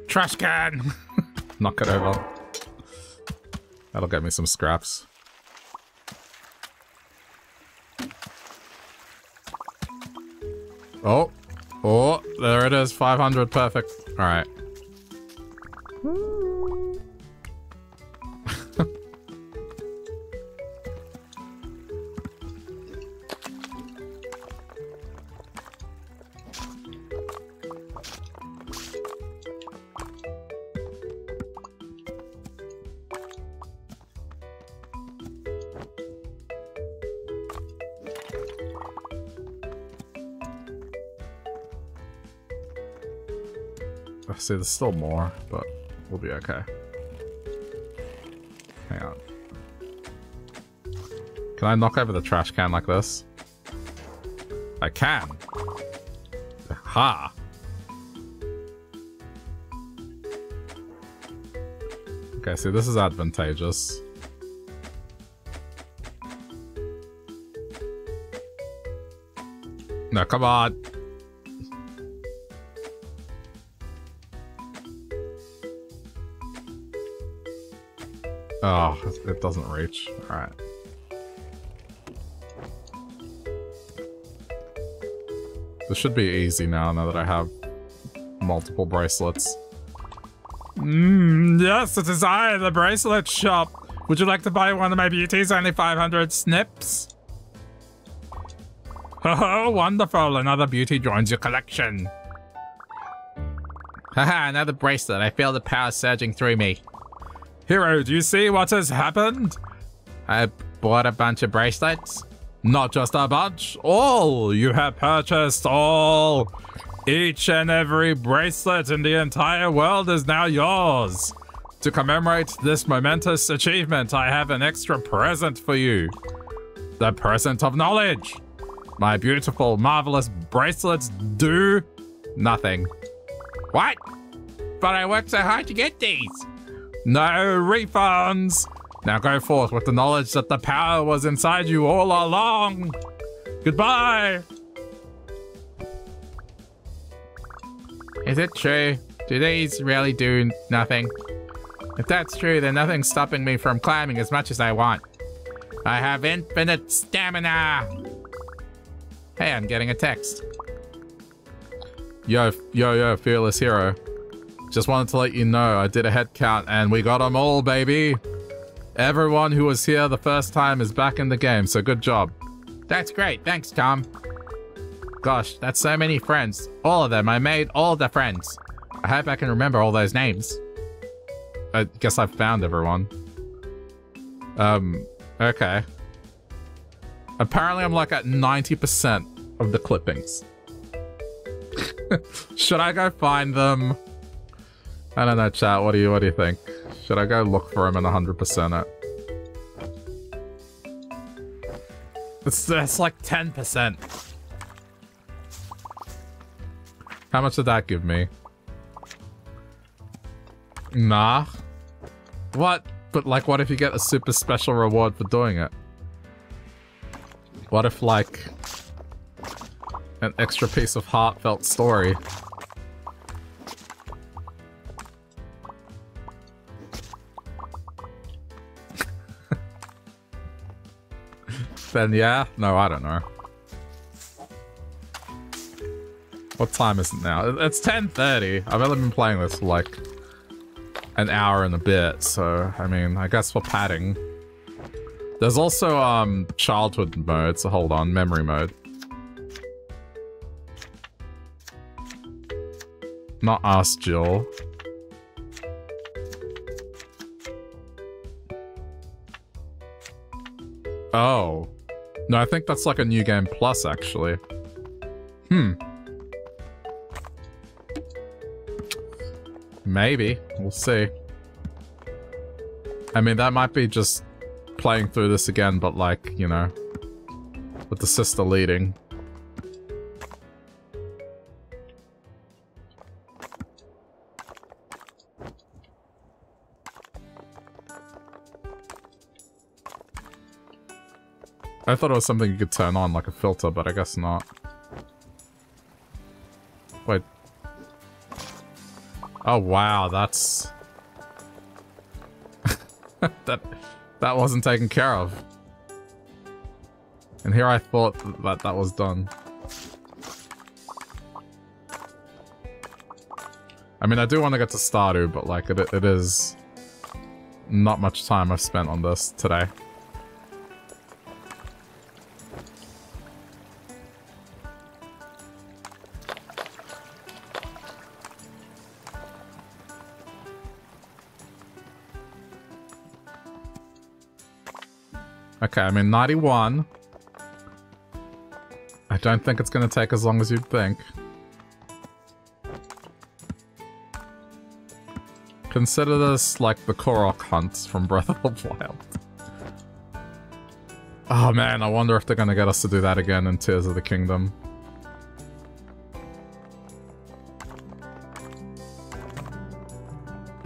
Trash can! (laughs) Knock it over. That'll get me some scraps. Oh. Oh, there it is. 500. Perfect. Alright. I there's still more, but we'll be okay. Hang on. Can I knock over the trash can like this? I can. Ha! Okay, see, this is advantageous. No, come on. Oh, it doesn't reach. Alright. This should be easy now, now that I have multiple bracelets. Mmm, yes, it is I, the bracelet shop. Would you like to buy one of my beauties? Only 500 snips. Oh, wonderful. Another beauty joins your collection. Haha, another bracelet. I feel the power surging through me. Hero, do you see what has happened? I bought a bunch of bracelets. Not just a bunch, all! You have purchased all! Each and every bracelet in the entire world is now yours! To commemorate this momentous achievement, I have an extra present for you. The present of knowledge! My beautiful, marvelous bracelets do nothing. What? But I worked so hard to get these! No refunds! Now go forth with the knowledge that the power was inside you all along. Goodbye! Is it true? Do these really do nothing? If that's true, then nothing's stopping me from climbing as much as I want. I have infinite stamina! Hey, I'm getting a text. Yo, yo, yo, fearless hero. Just wanted to let you know I did a head count and we got them all, baby. Everyone who was here the first time is back in the game, so good job. That's great. Thanks, Tom. Gosh, that's so many friends. All of them. I made all the friends. I hope I can remember all those names. I guess I've found everyone. Um, okay. Apparently I'm like at 90% of the clippings. (laughs) Should I go find them? I don't know, chat. What do you what do you think? Should I go look for him and 100% it? It's, it's like 10%. How much did that give me? Nah. What? But like, what if you get a super special reward for doing it? What if like an extra piece of heartfelt story? Then yeah? No, I don't know. What time is it now? It's 10.30. I've only been playing this for like an hour and a bit, so I mean, I guess we're padding. There's also um childhood mode, so hold on, memory mode. Not us, Jill. Oh. No, I think that's like a new game plus, actually. Hmm. Maybe. We'll see. I mean, that might be just playing through this again, but like, you know, with the sister leading. I thought it was something you could turn on, like a filter, but I guess not. Wait. Oh, wow, that's... (laughs) that that wasn't taken care of. And here I thought that that was done. I mean, I do want to get to Stardew, but like, it, it is not much time I've spent on this today. Okay, I'm in 91. I don't think it's going to take as long as you'd think. Consider this like the Korok hunts from Breath of the Wild. Oh man, I wonder if they're going to get us to do that again in Tears of the Kingdom.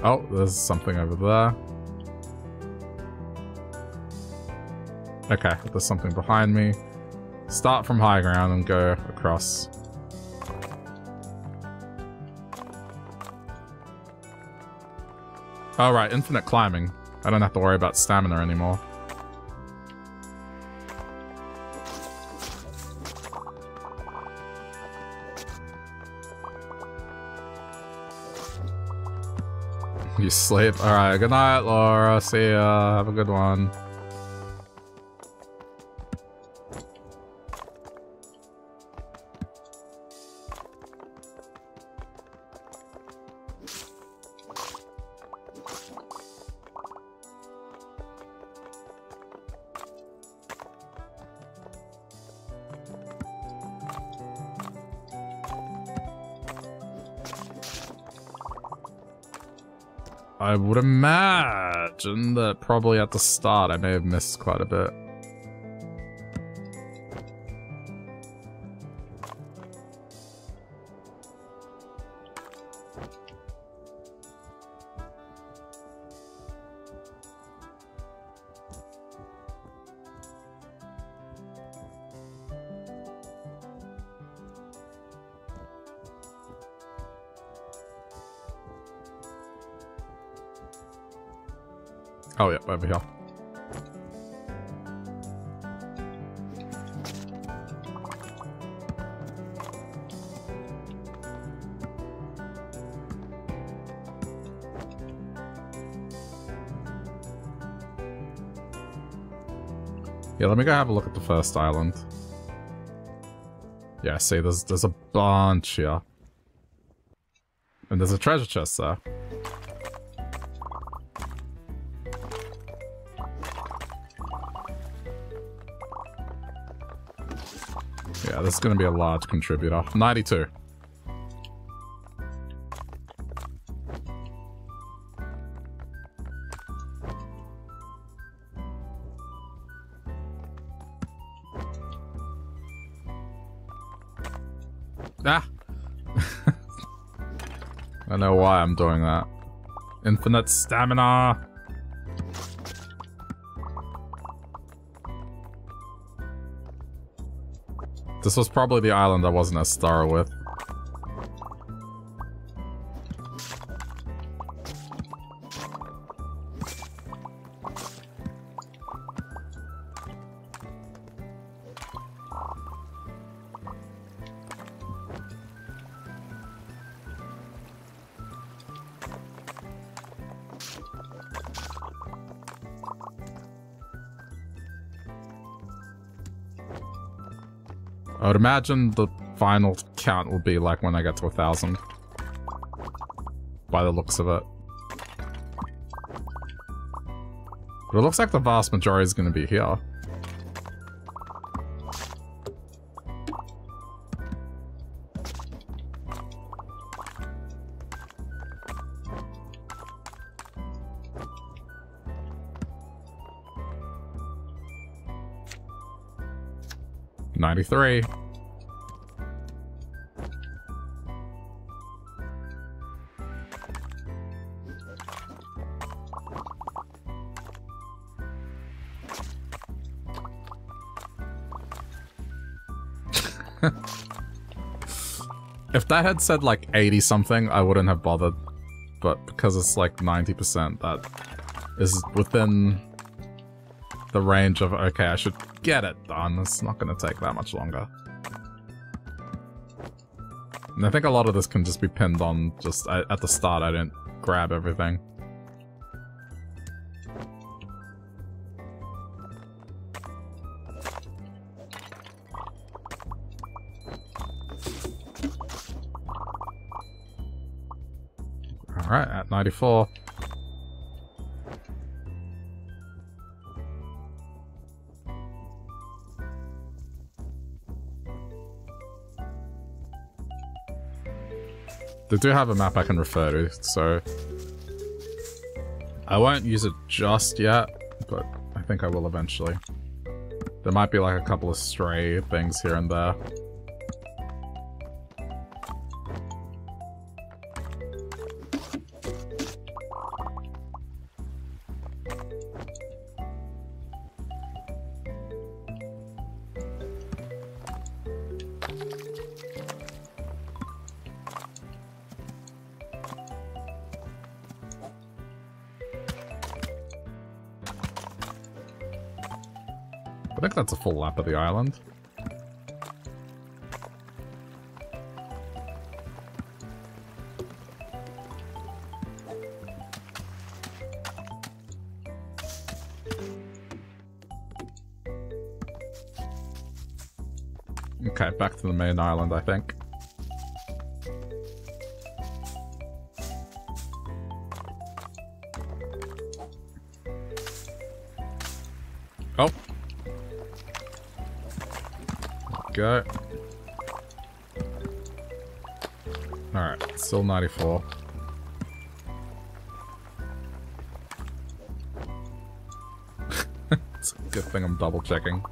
Oh, there's something over there. Okay, there's something behind me. Start from high ground and go across. Oh right, infinite climbing. I don't have to worry about stamina anymore. You sleep? Alright, good night, Laura. See ya. Have a good one. I would imagine that probably at the start I may have missed quite a bit. Me go have a look at the first island. Yeah, see, there's there's a bunch here. And there's a treasure chest there. Yeah, this is going to be a large contributor. 92. Doing that. Infinite stamina! This was probably the island I wasn't as star with. Imagine the final count will be like when I get to a thousand. By the looks of it. But it looks like the vast majority is going to be here. Ninety-three. If that had said like 80 something, I wouldn't have bothered. But because it's like 90%, that is within the range of, okay, I should get it done. It's not going to take that much longer. And I think a lot of this can just be pinned on just at the start. I didn't grab everything. 94. They do have a map I can refer to, so... I won't use it just yet, but I think I will eventually. There might be like a couple of stray things here and there. Full lap of the island. Okay, back to the main island, I think. 94. it's a good thing I'm double checking.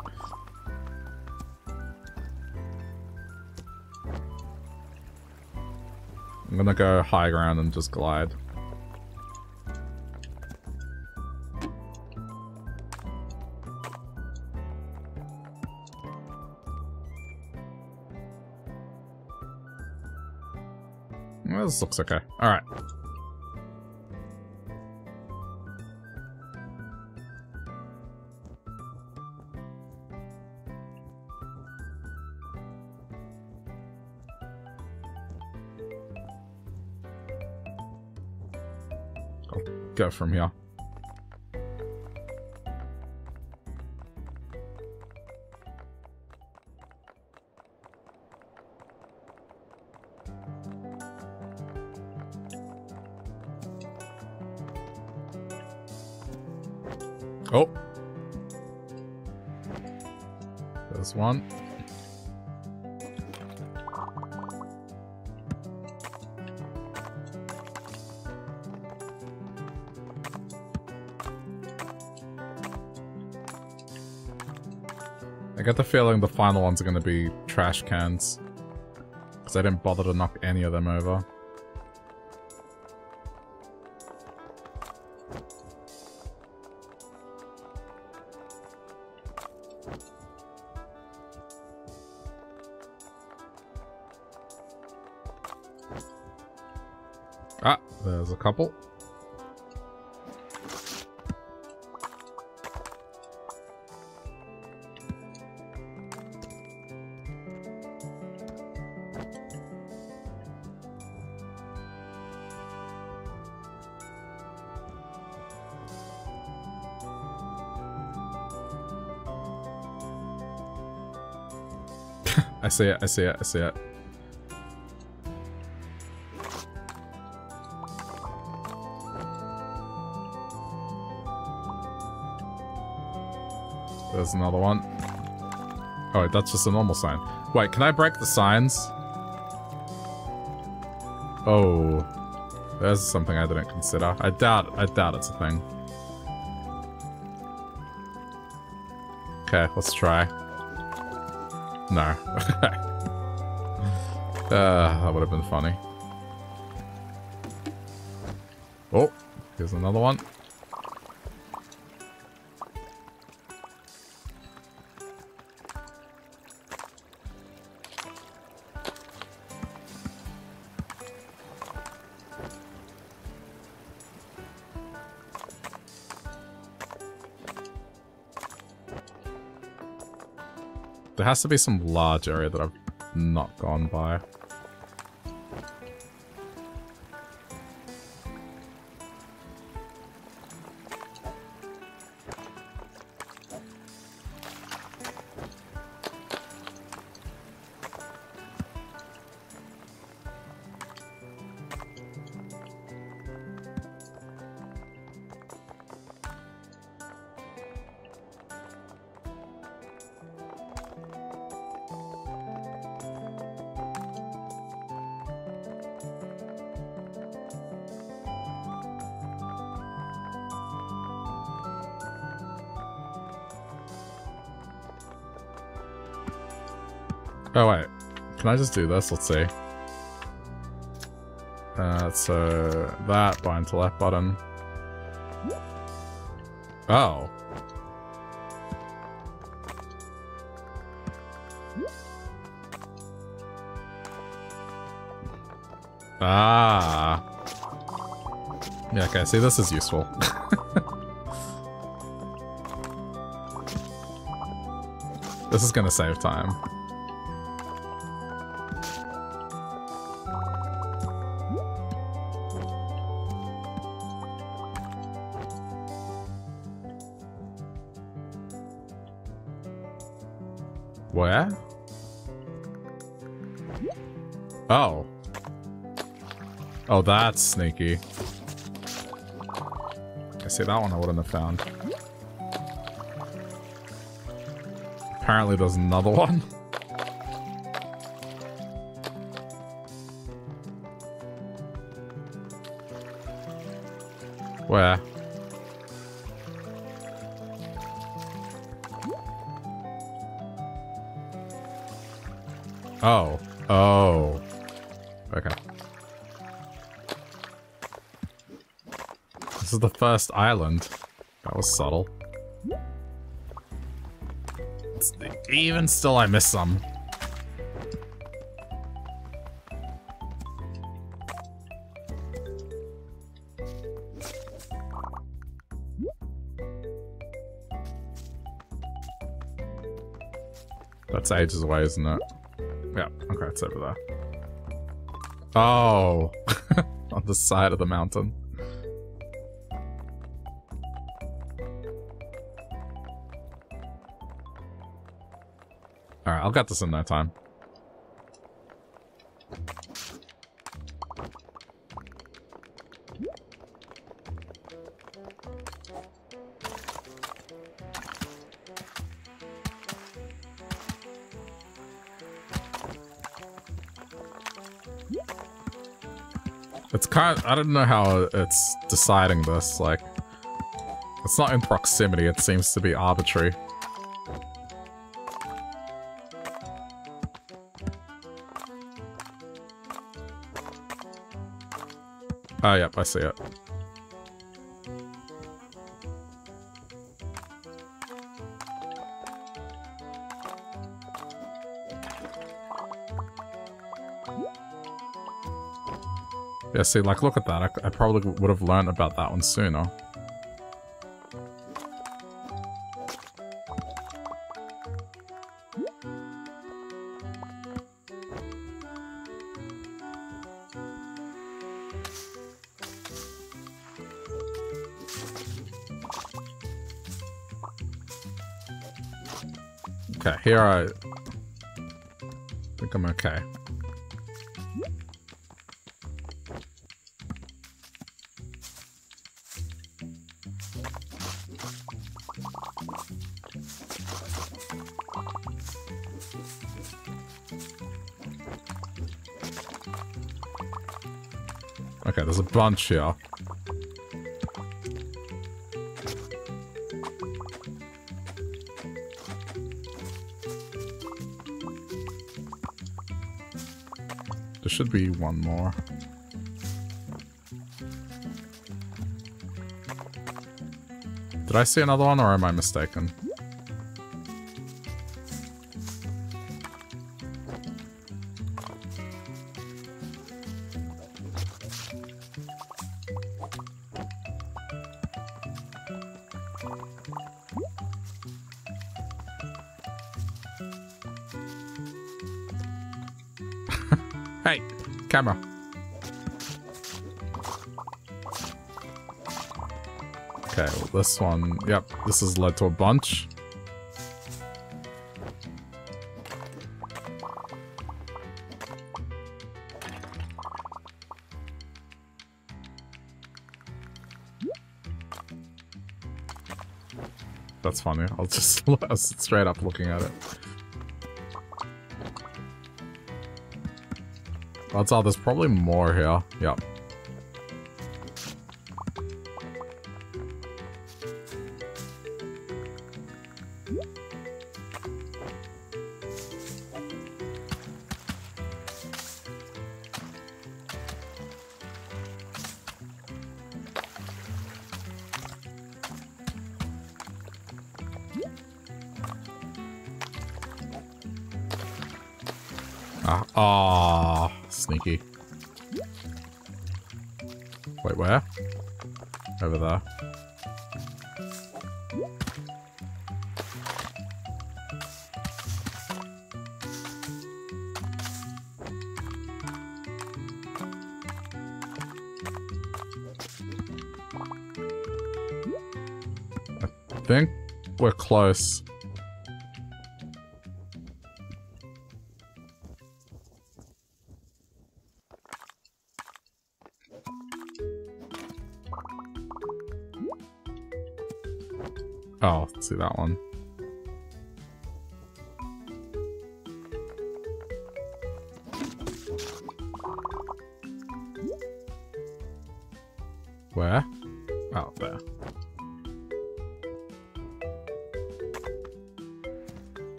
I'm gonna go high ground and just glide. This looks okay. Alright. Go from here. Feeling the final ones are going to be trash cans. Because I didn't bother to knock any of them over. Ah, there's a couple. I see it, I see it, I see it. There's another one. Oh, that's just a normal sign. Wait, can I break the signs? Oh. There's something I didn't consider. I doubt, I doubt it's a thing. Okay, let's try. No. uh, (laughs) that would have been funny. Oh, here's another one. Has to be some large area that I've not gone by. I just do this? Let's see. Uh, so that bind to left button. Oh. Ah. Yeah, okay, see, this is useful. (laughs) This is gonna save time. Oh, that's sneaky. I see that one I wouldn't have found. Apparently there's another one. (laughs) Where? First island. That was subtle. Even still, I miss some. That's ages away, isn't it? Yeah, okay, it's over there. Oh, (laughs) on the side of the mountain. I'll get this in no time. It's kind of, I don't know how it's deciding this, like, it's not in proximity, it seems to be arbitrary. Oh, yep, I see it. Yeah, see, like, look at that. I, I probably would have learned about that one sooner. Here I think I'm okay. Okay, there's a bunch here. Should be one more. Did I see another one or am I mistaken? Camera. Okay, well this one, yep, this has led to a bunch. That's funny. I'll just (laughs) straight up looking at it. Odds are there's probably more here. Yep. are. I think we're close. That one.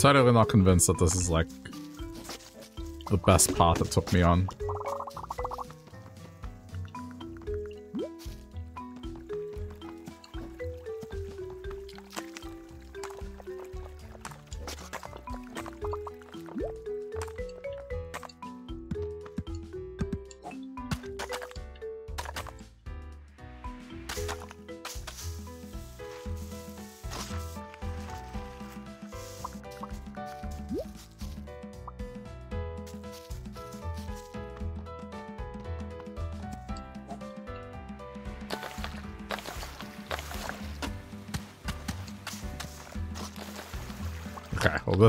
Totally not convinced that this is like the best path it took me on.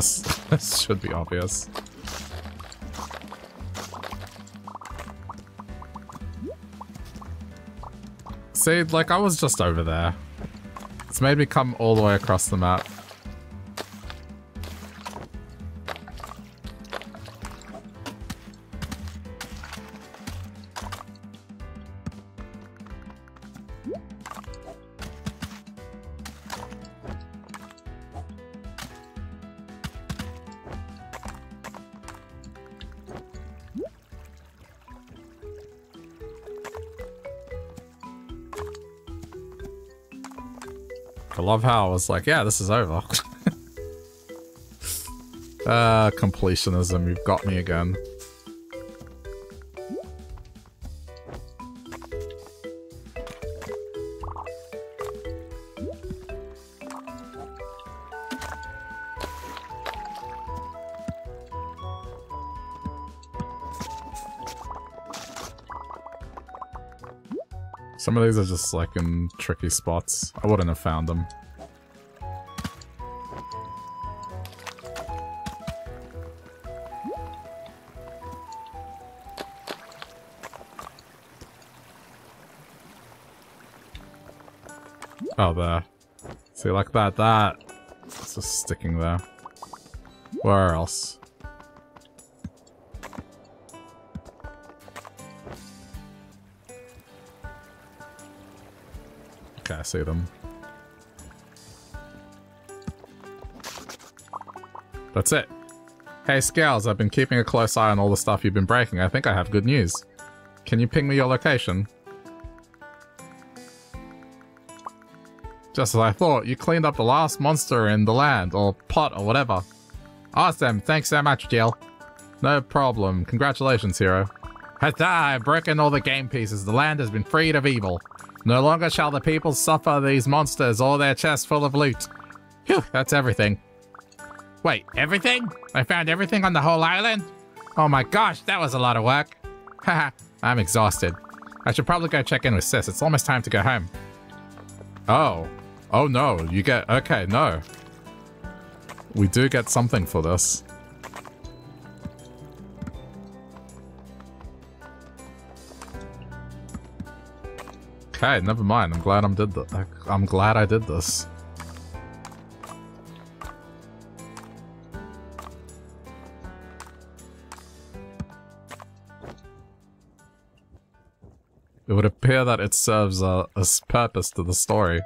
This, (laughs) this should be obvious. See, like I was just over there. It's made me come all the way across the map. Love how I was like, yeah, this is over. (laughs) uh, completionism, you've got me again. Some of these are just like in tricky spots. I wouldn't have found them. Oh, there. See, like that, that. It's just sticking there. Where else? See them. That's it. Hey, Scales, I've been keeping a close eye on all the stuff you've been breaking. I think I have good news. Can you ping me your location? Just as I thought, you cleaned up the last monster in the land, or pot, or whatever. Awesome, thanks so much, Jill. No problem. Congratulations, hero. Huzzah, I've broken all the game pieces. The land has been freed of evil. No longer shall the people suffer these monsters or their chests full of loot. Phew, that's everything. Wait, everything? I found everything on the whole island? Oh my gosh, that was a lot of work. (laughs) Haha, I'm exhausted. I should probably go check in with Sis. It's almost time to go home. Oh. Oh no, you get... Okay, no. We do get something for this. Okay, never mind. I'm glad I'm did that. I'm glad I did this. It would appear that it serves a, a purpose to the story.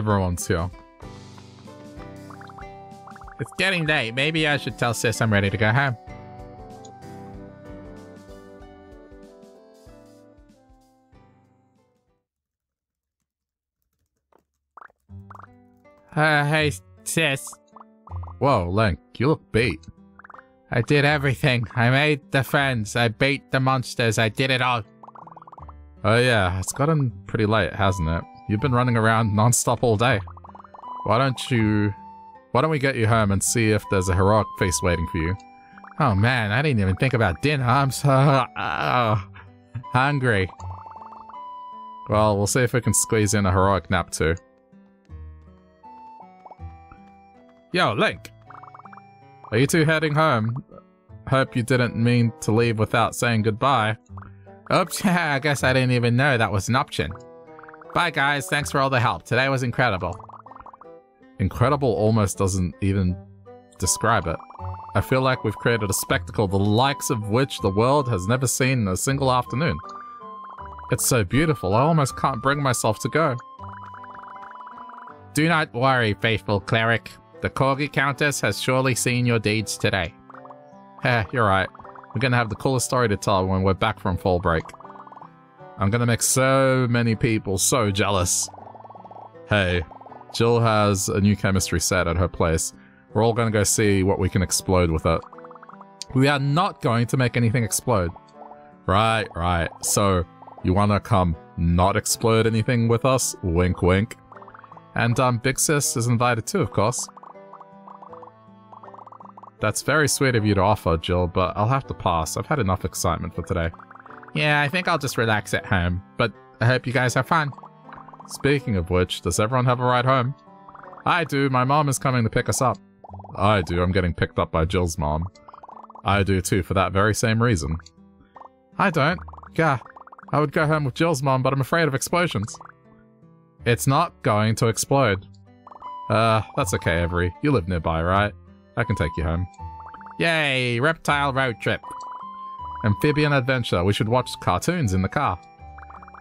Everyone's here. It's getting late. Maybe I should tell Sis I'm ready to go home. Uh, hey, Sis. Whoa, Link, you look beat. I did everything. I made the friends. I beat the monsters. I did it all. Oh yeah, it's gotten pretty late, hasn't it? You've been running around non-stop all day. Why don't you... Why don't we get you home and see if there's a heroic feast waiting for you? Oh man, I didn't even think about dinner. I'm so... Uh, hungry. Well, we'll see if we can squeeze in a heroic nap too. Yo, Link! Are you two heading home? Hope you didn't mean to leave without saying goodbye. Oops, (laughs) I guess I didn't even know that was an option. Bye guys, thanks for all the help. Today was incredible. Incredible almost doesn't even describe it. I feel like we've created a spectacle the likes of which the world has never seen in a single afternoon. It's so beautiful, I almost can't bring myself to go. Do not worry, faithful cleric. The Corgi Countess has surely seen your deeds today. (laughs) Eh, you're right. We're gonna have the coolest story to tell when we're back from fall break. I'm gonna make so many people so jealous. Hey, Jill has a new chemistry set at her place. We're all gonna go see what we can explode with it. We are not going to make anything explode. Right, right. So, you wanna come not explode anything with us? Wink, wink. And, um, Big Sis is invited too, of course. That's very sweet of you to offer, Jill, but I'll have to pass. I've had enough excitement for today. Yeah, I think I'll just relax at home, but I hope you guys have fun. Speaking of which, does everyone have a ride home? I do. My mom is coming to pick us up. I do. I'm getting picked up by Jill's mom. I do too, for that very same reason. I don't. Yeah, I would go home with Jill's mom, but I'm afraid of explosions. It's not going to explode. Uh, that's okay, Avery. You live nearby, right? I can take you home. Yay, reptile road trip. Amphibian adventure. We should watch cartoons in the car.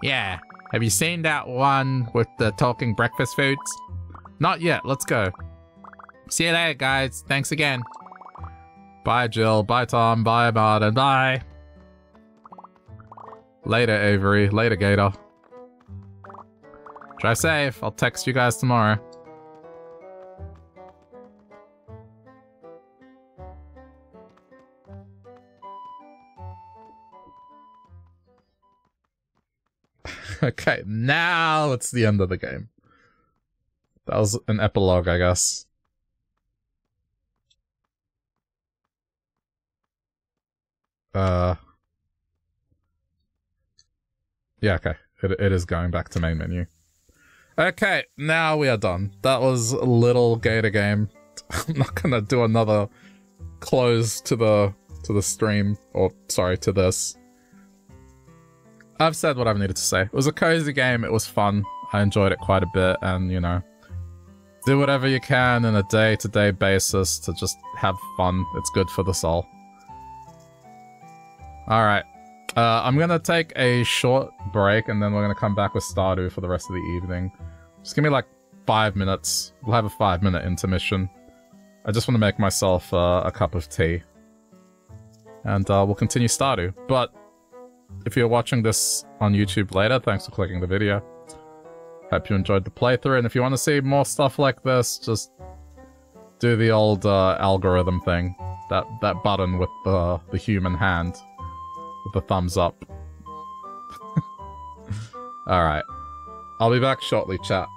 Yeah. Have you seen that one with the talking breakfast foods? Not yet. Let's go. See you later, guys. Thanks again. Bye, Jill. Bye, Tom. Bye, Martin. Bye. Later, Avery. Later, Gator. Drive safe. I'll text you guys tomorrow. (laughs) okay, now it's the end of the game. That was an epilogue, I guess. Uh. Yeah, okay. It, it is going back to main menu. Okay, now we are done. That was a little gator game. (laughs) I'm not gonna do another close to the to the stream, or sorry, to this. I've said what I've needed to say. It was a cozy game, it was fun. I enjoyed it quite a bit, and you know, do whatever you can on a day-to-day -day basis to just have fun. It's good for the soul. Alright. Uh, I'm gonna take a short break, and then we're gonna come back with Stardew for the rest of the evening. Just give me like five minutes. We'll have a five-minute intermission. I just want to make myself uh, a cup of tea. And uh, we'll continue Stardew. But if you're watching this on YouTube later, thanks for clicking the video. Hope you enjoyed the playthrough, and if you want to see more stuff like this, just do the old uh, algorithm thing. That that button with the, the human hand. With the thumbs up. (laughs) Alright. I'll be back shortly, chat.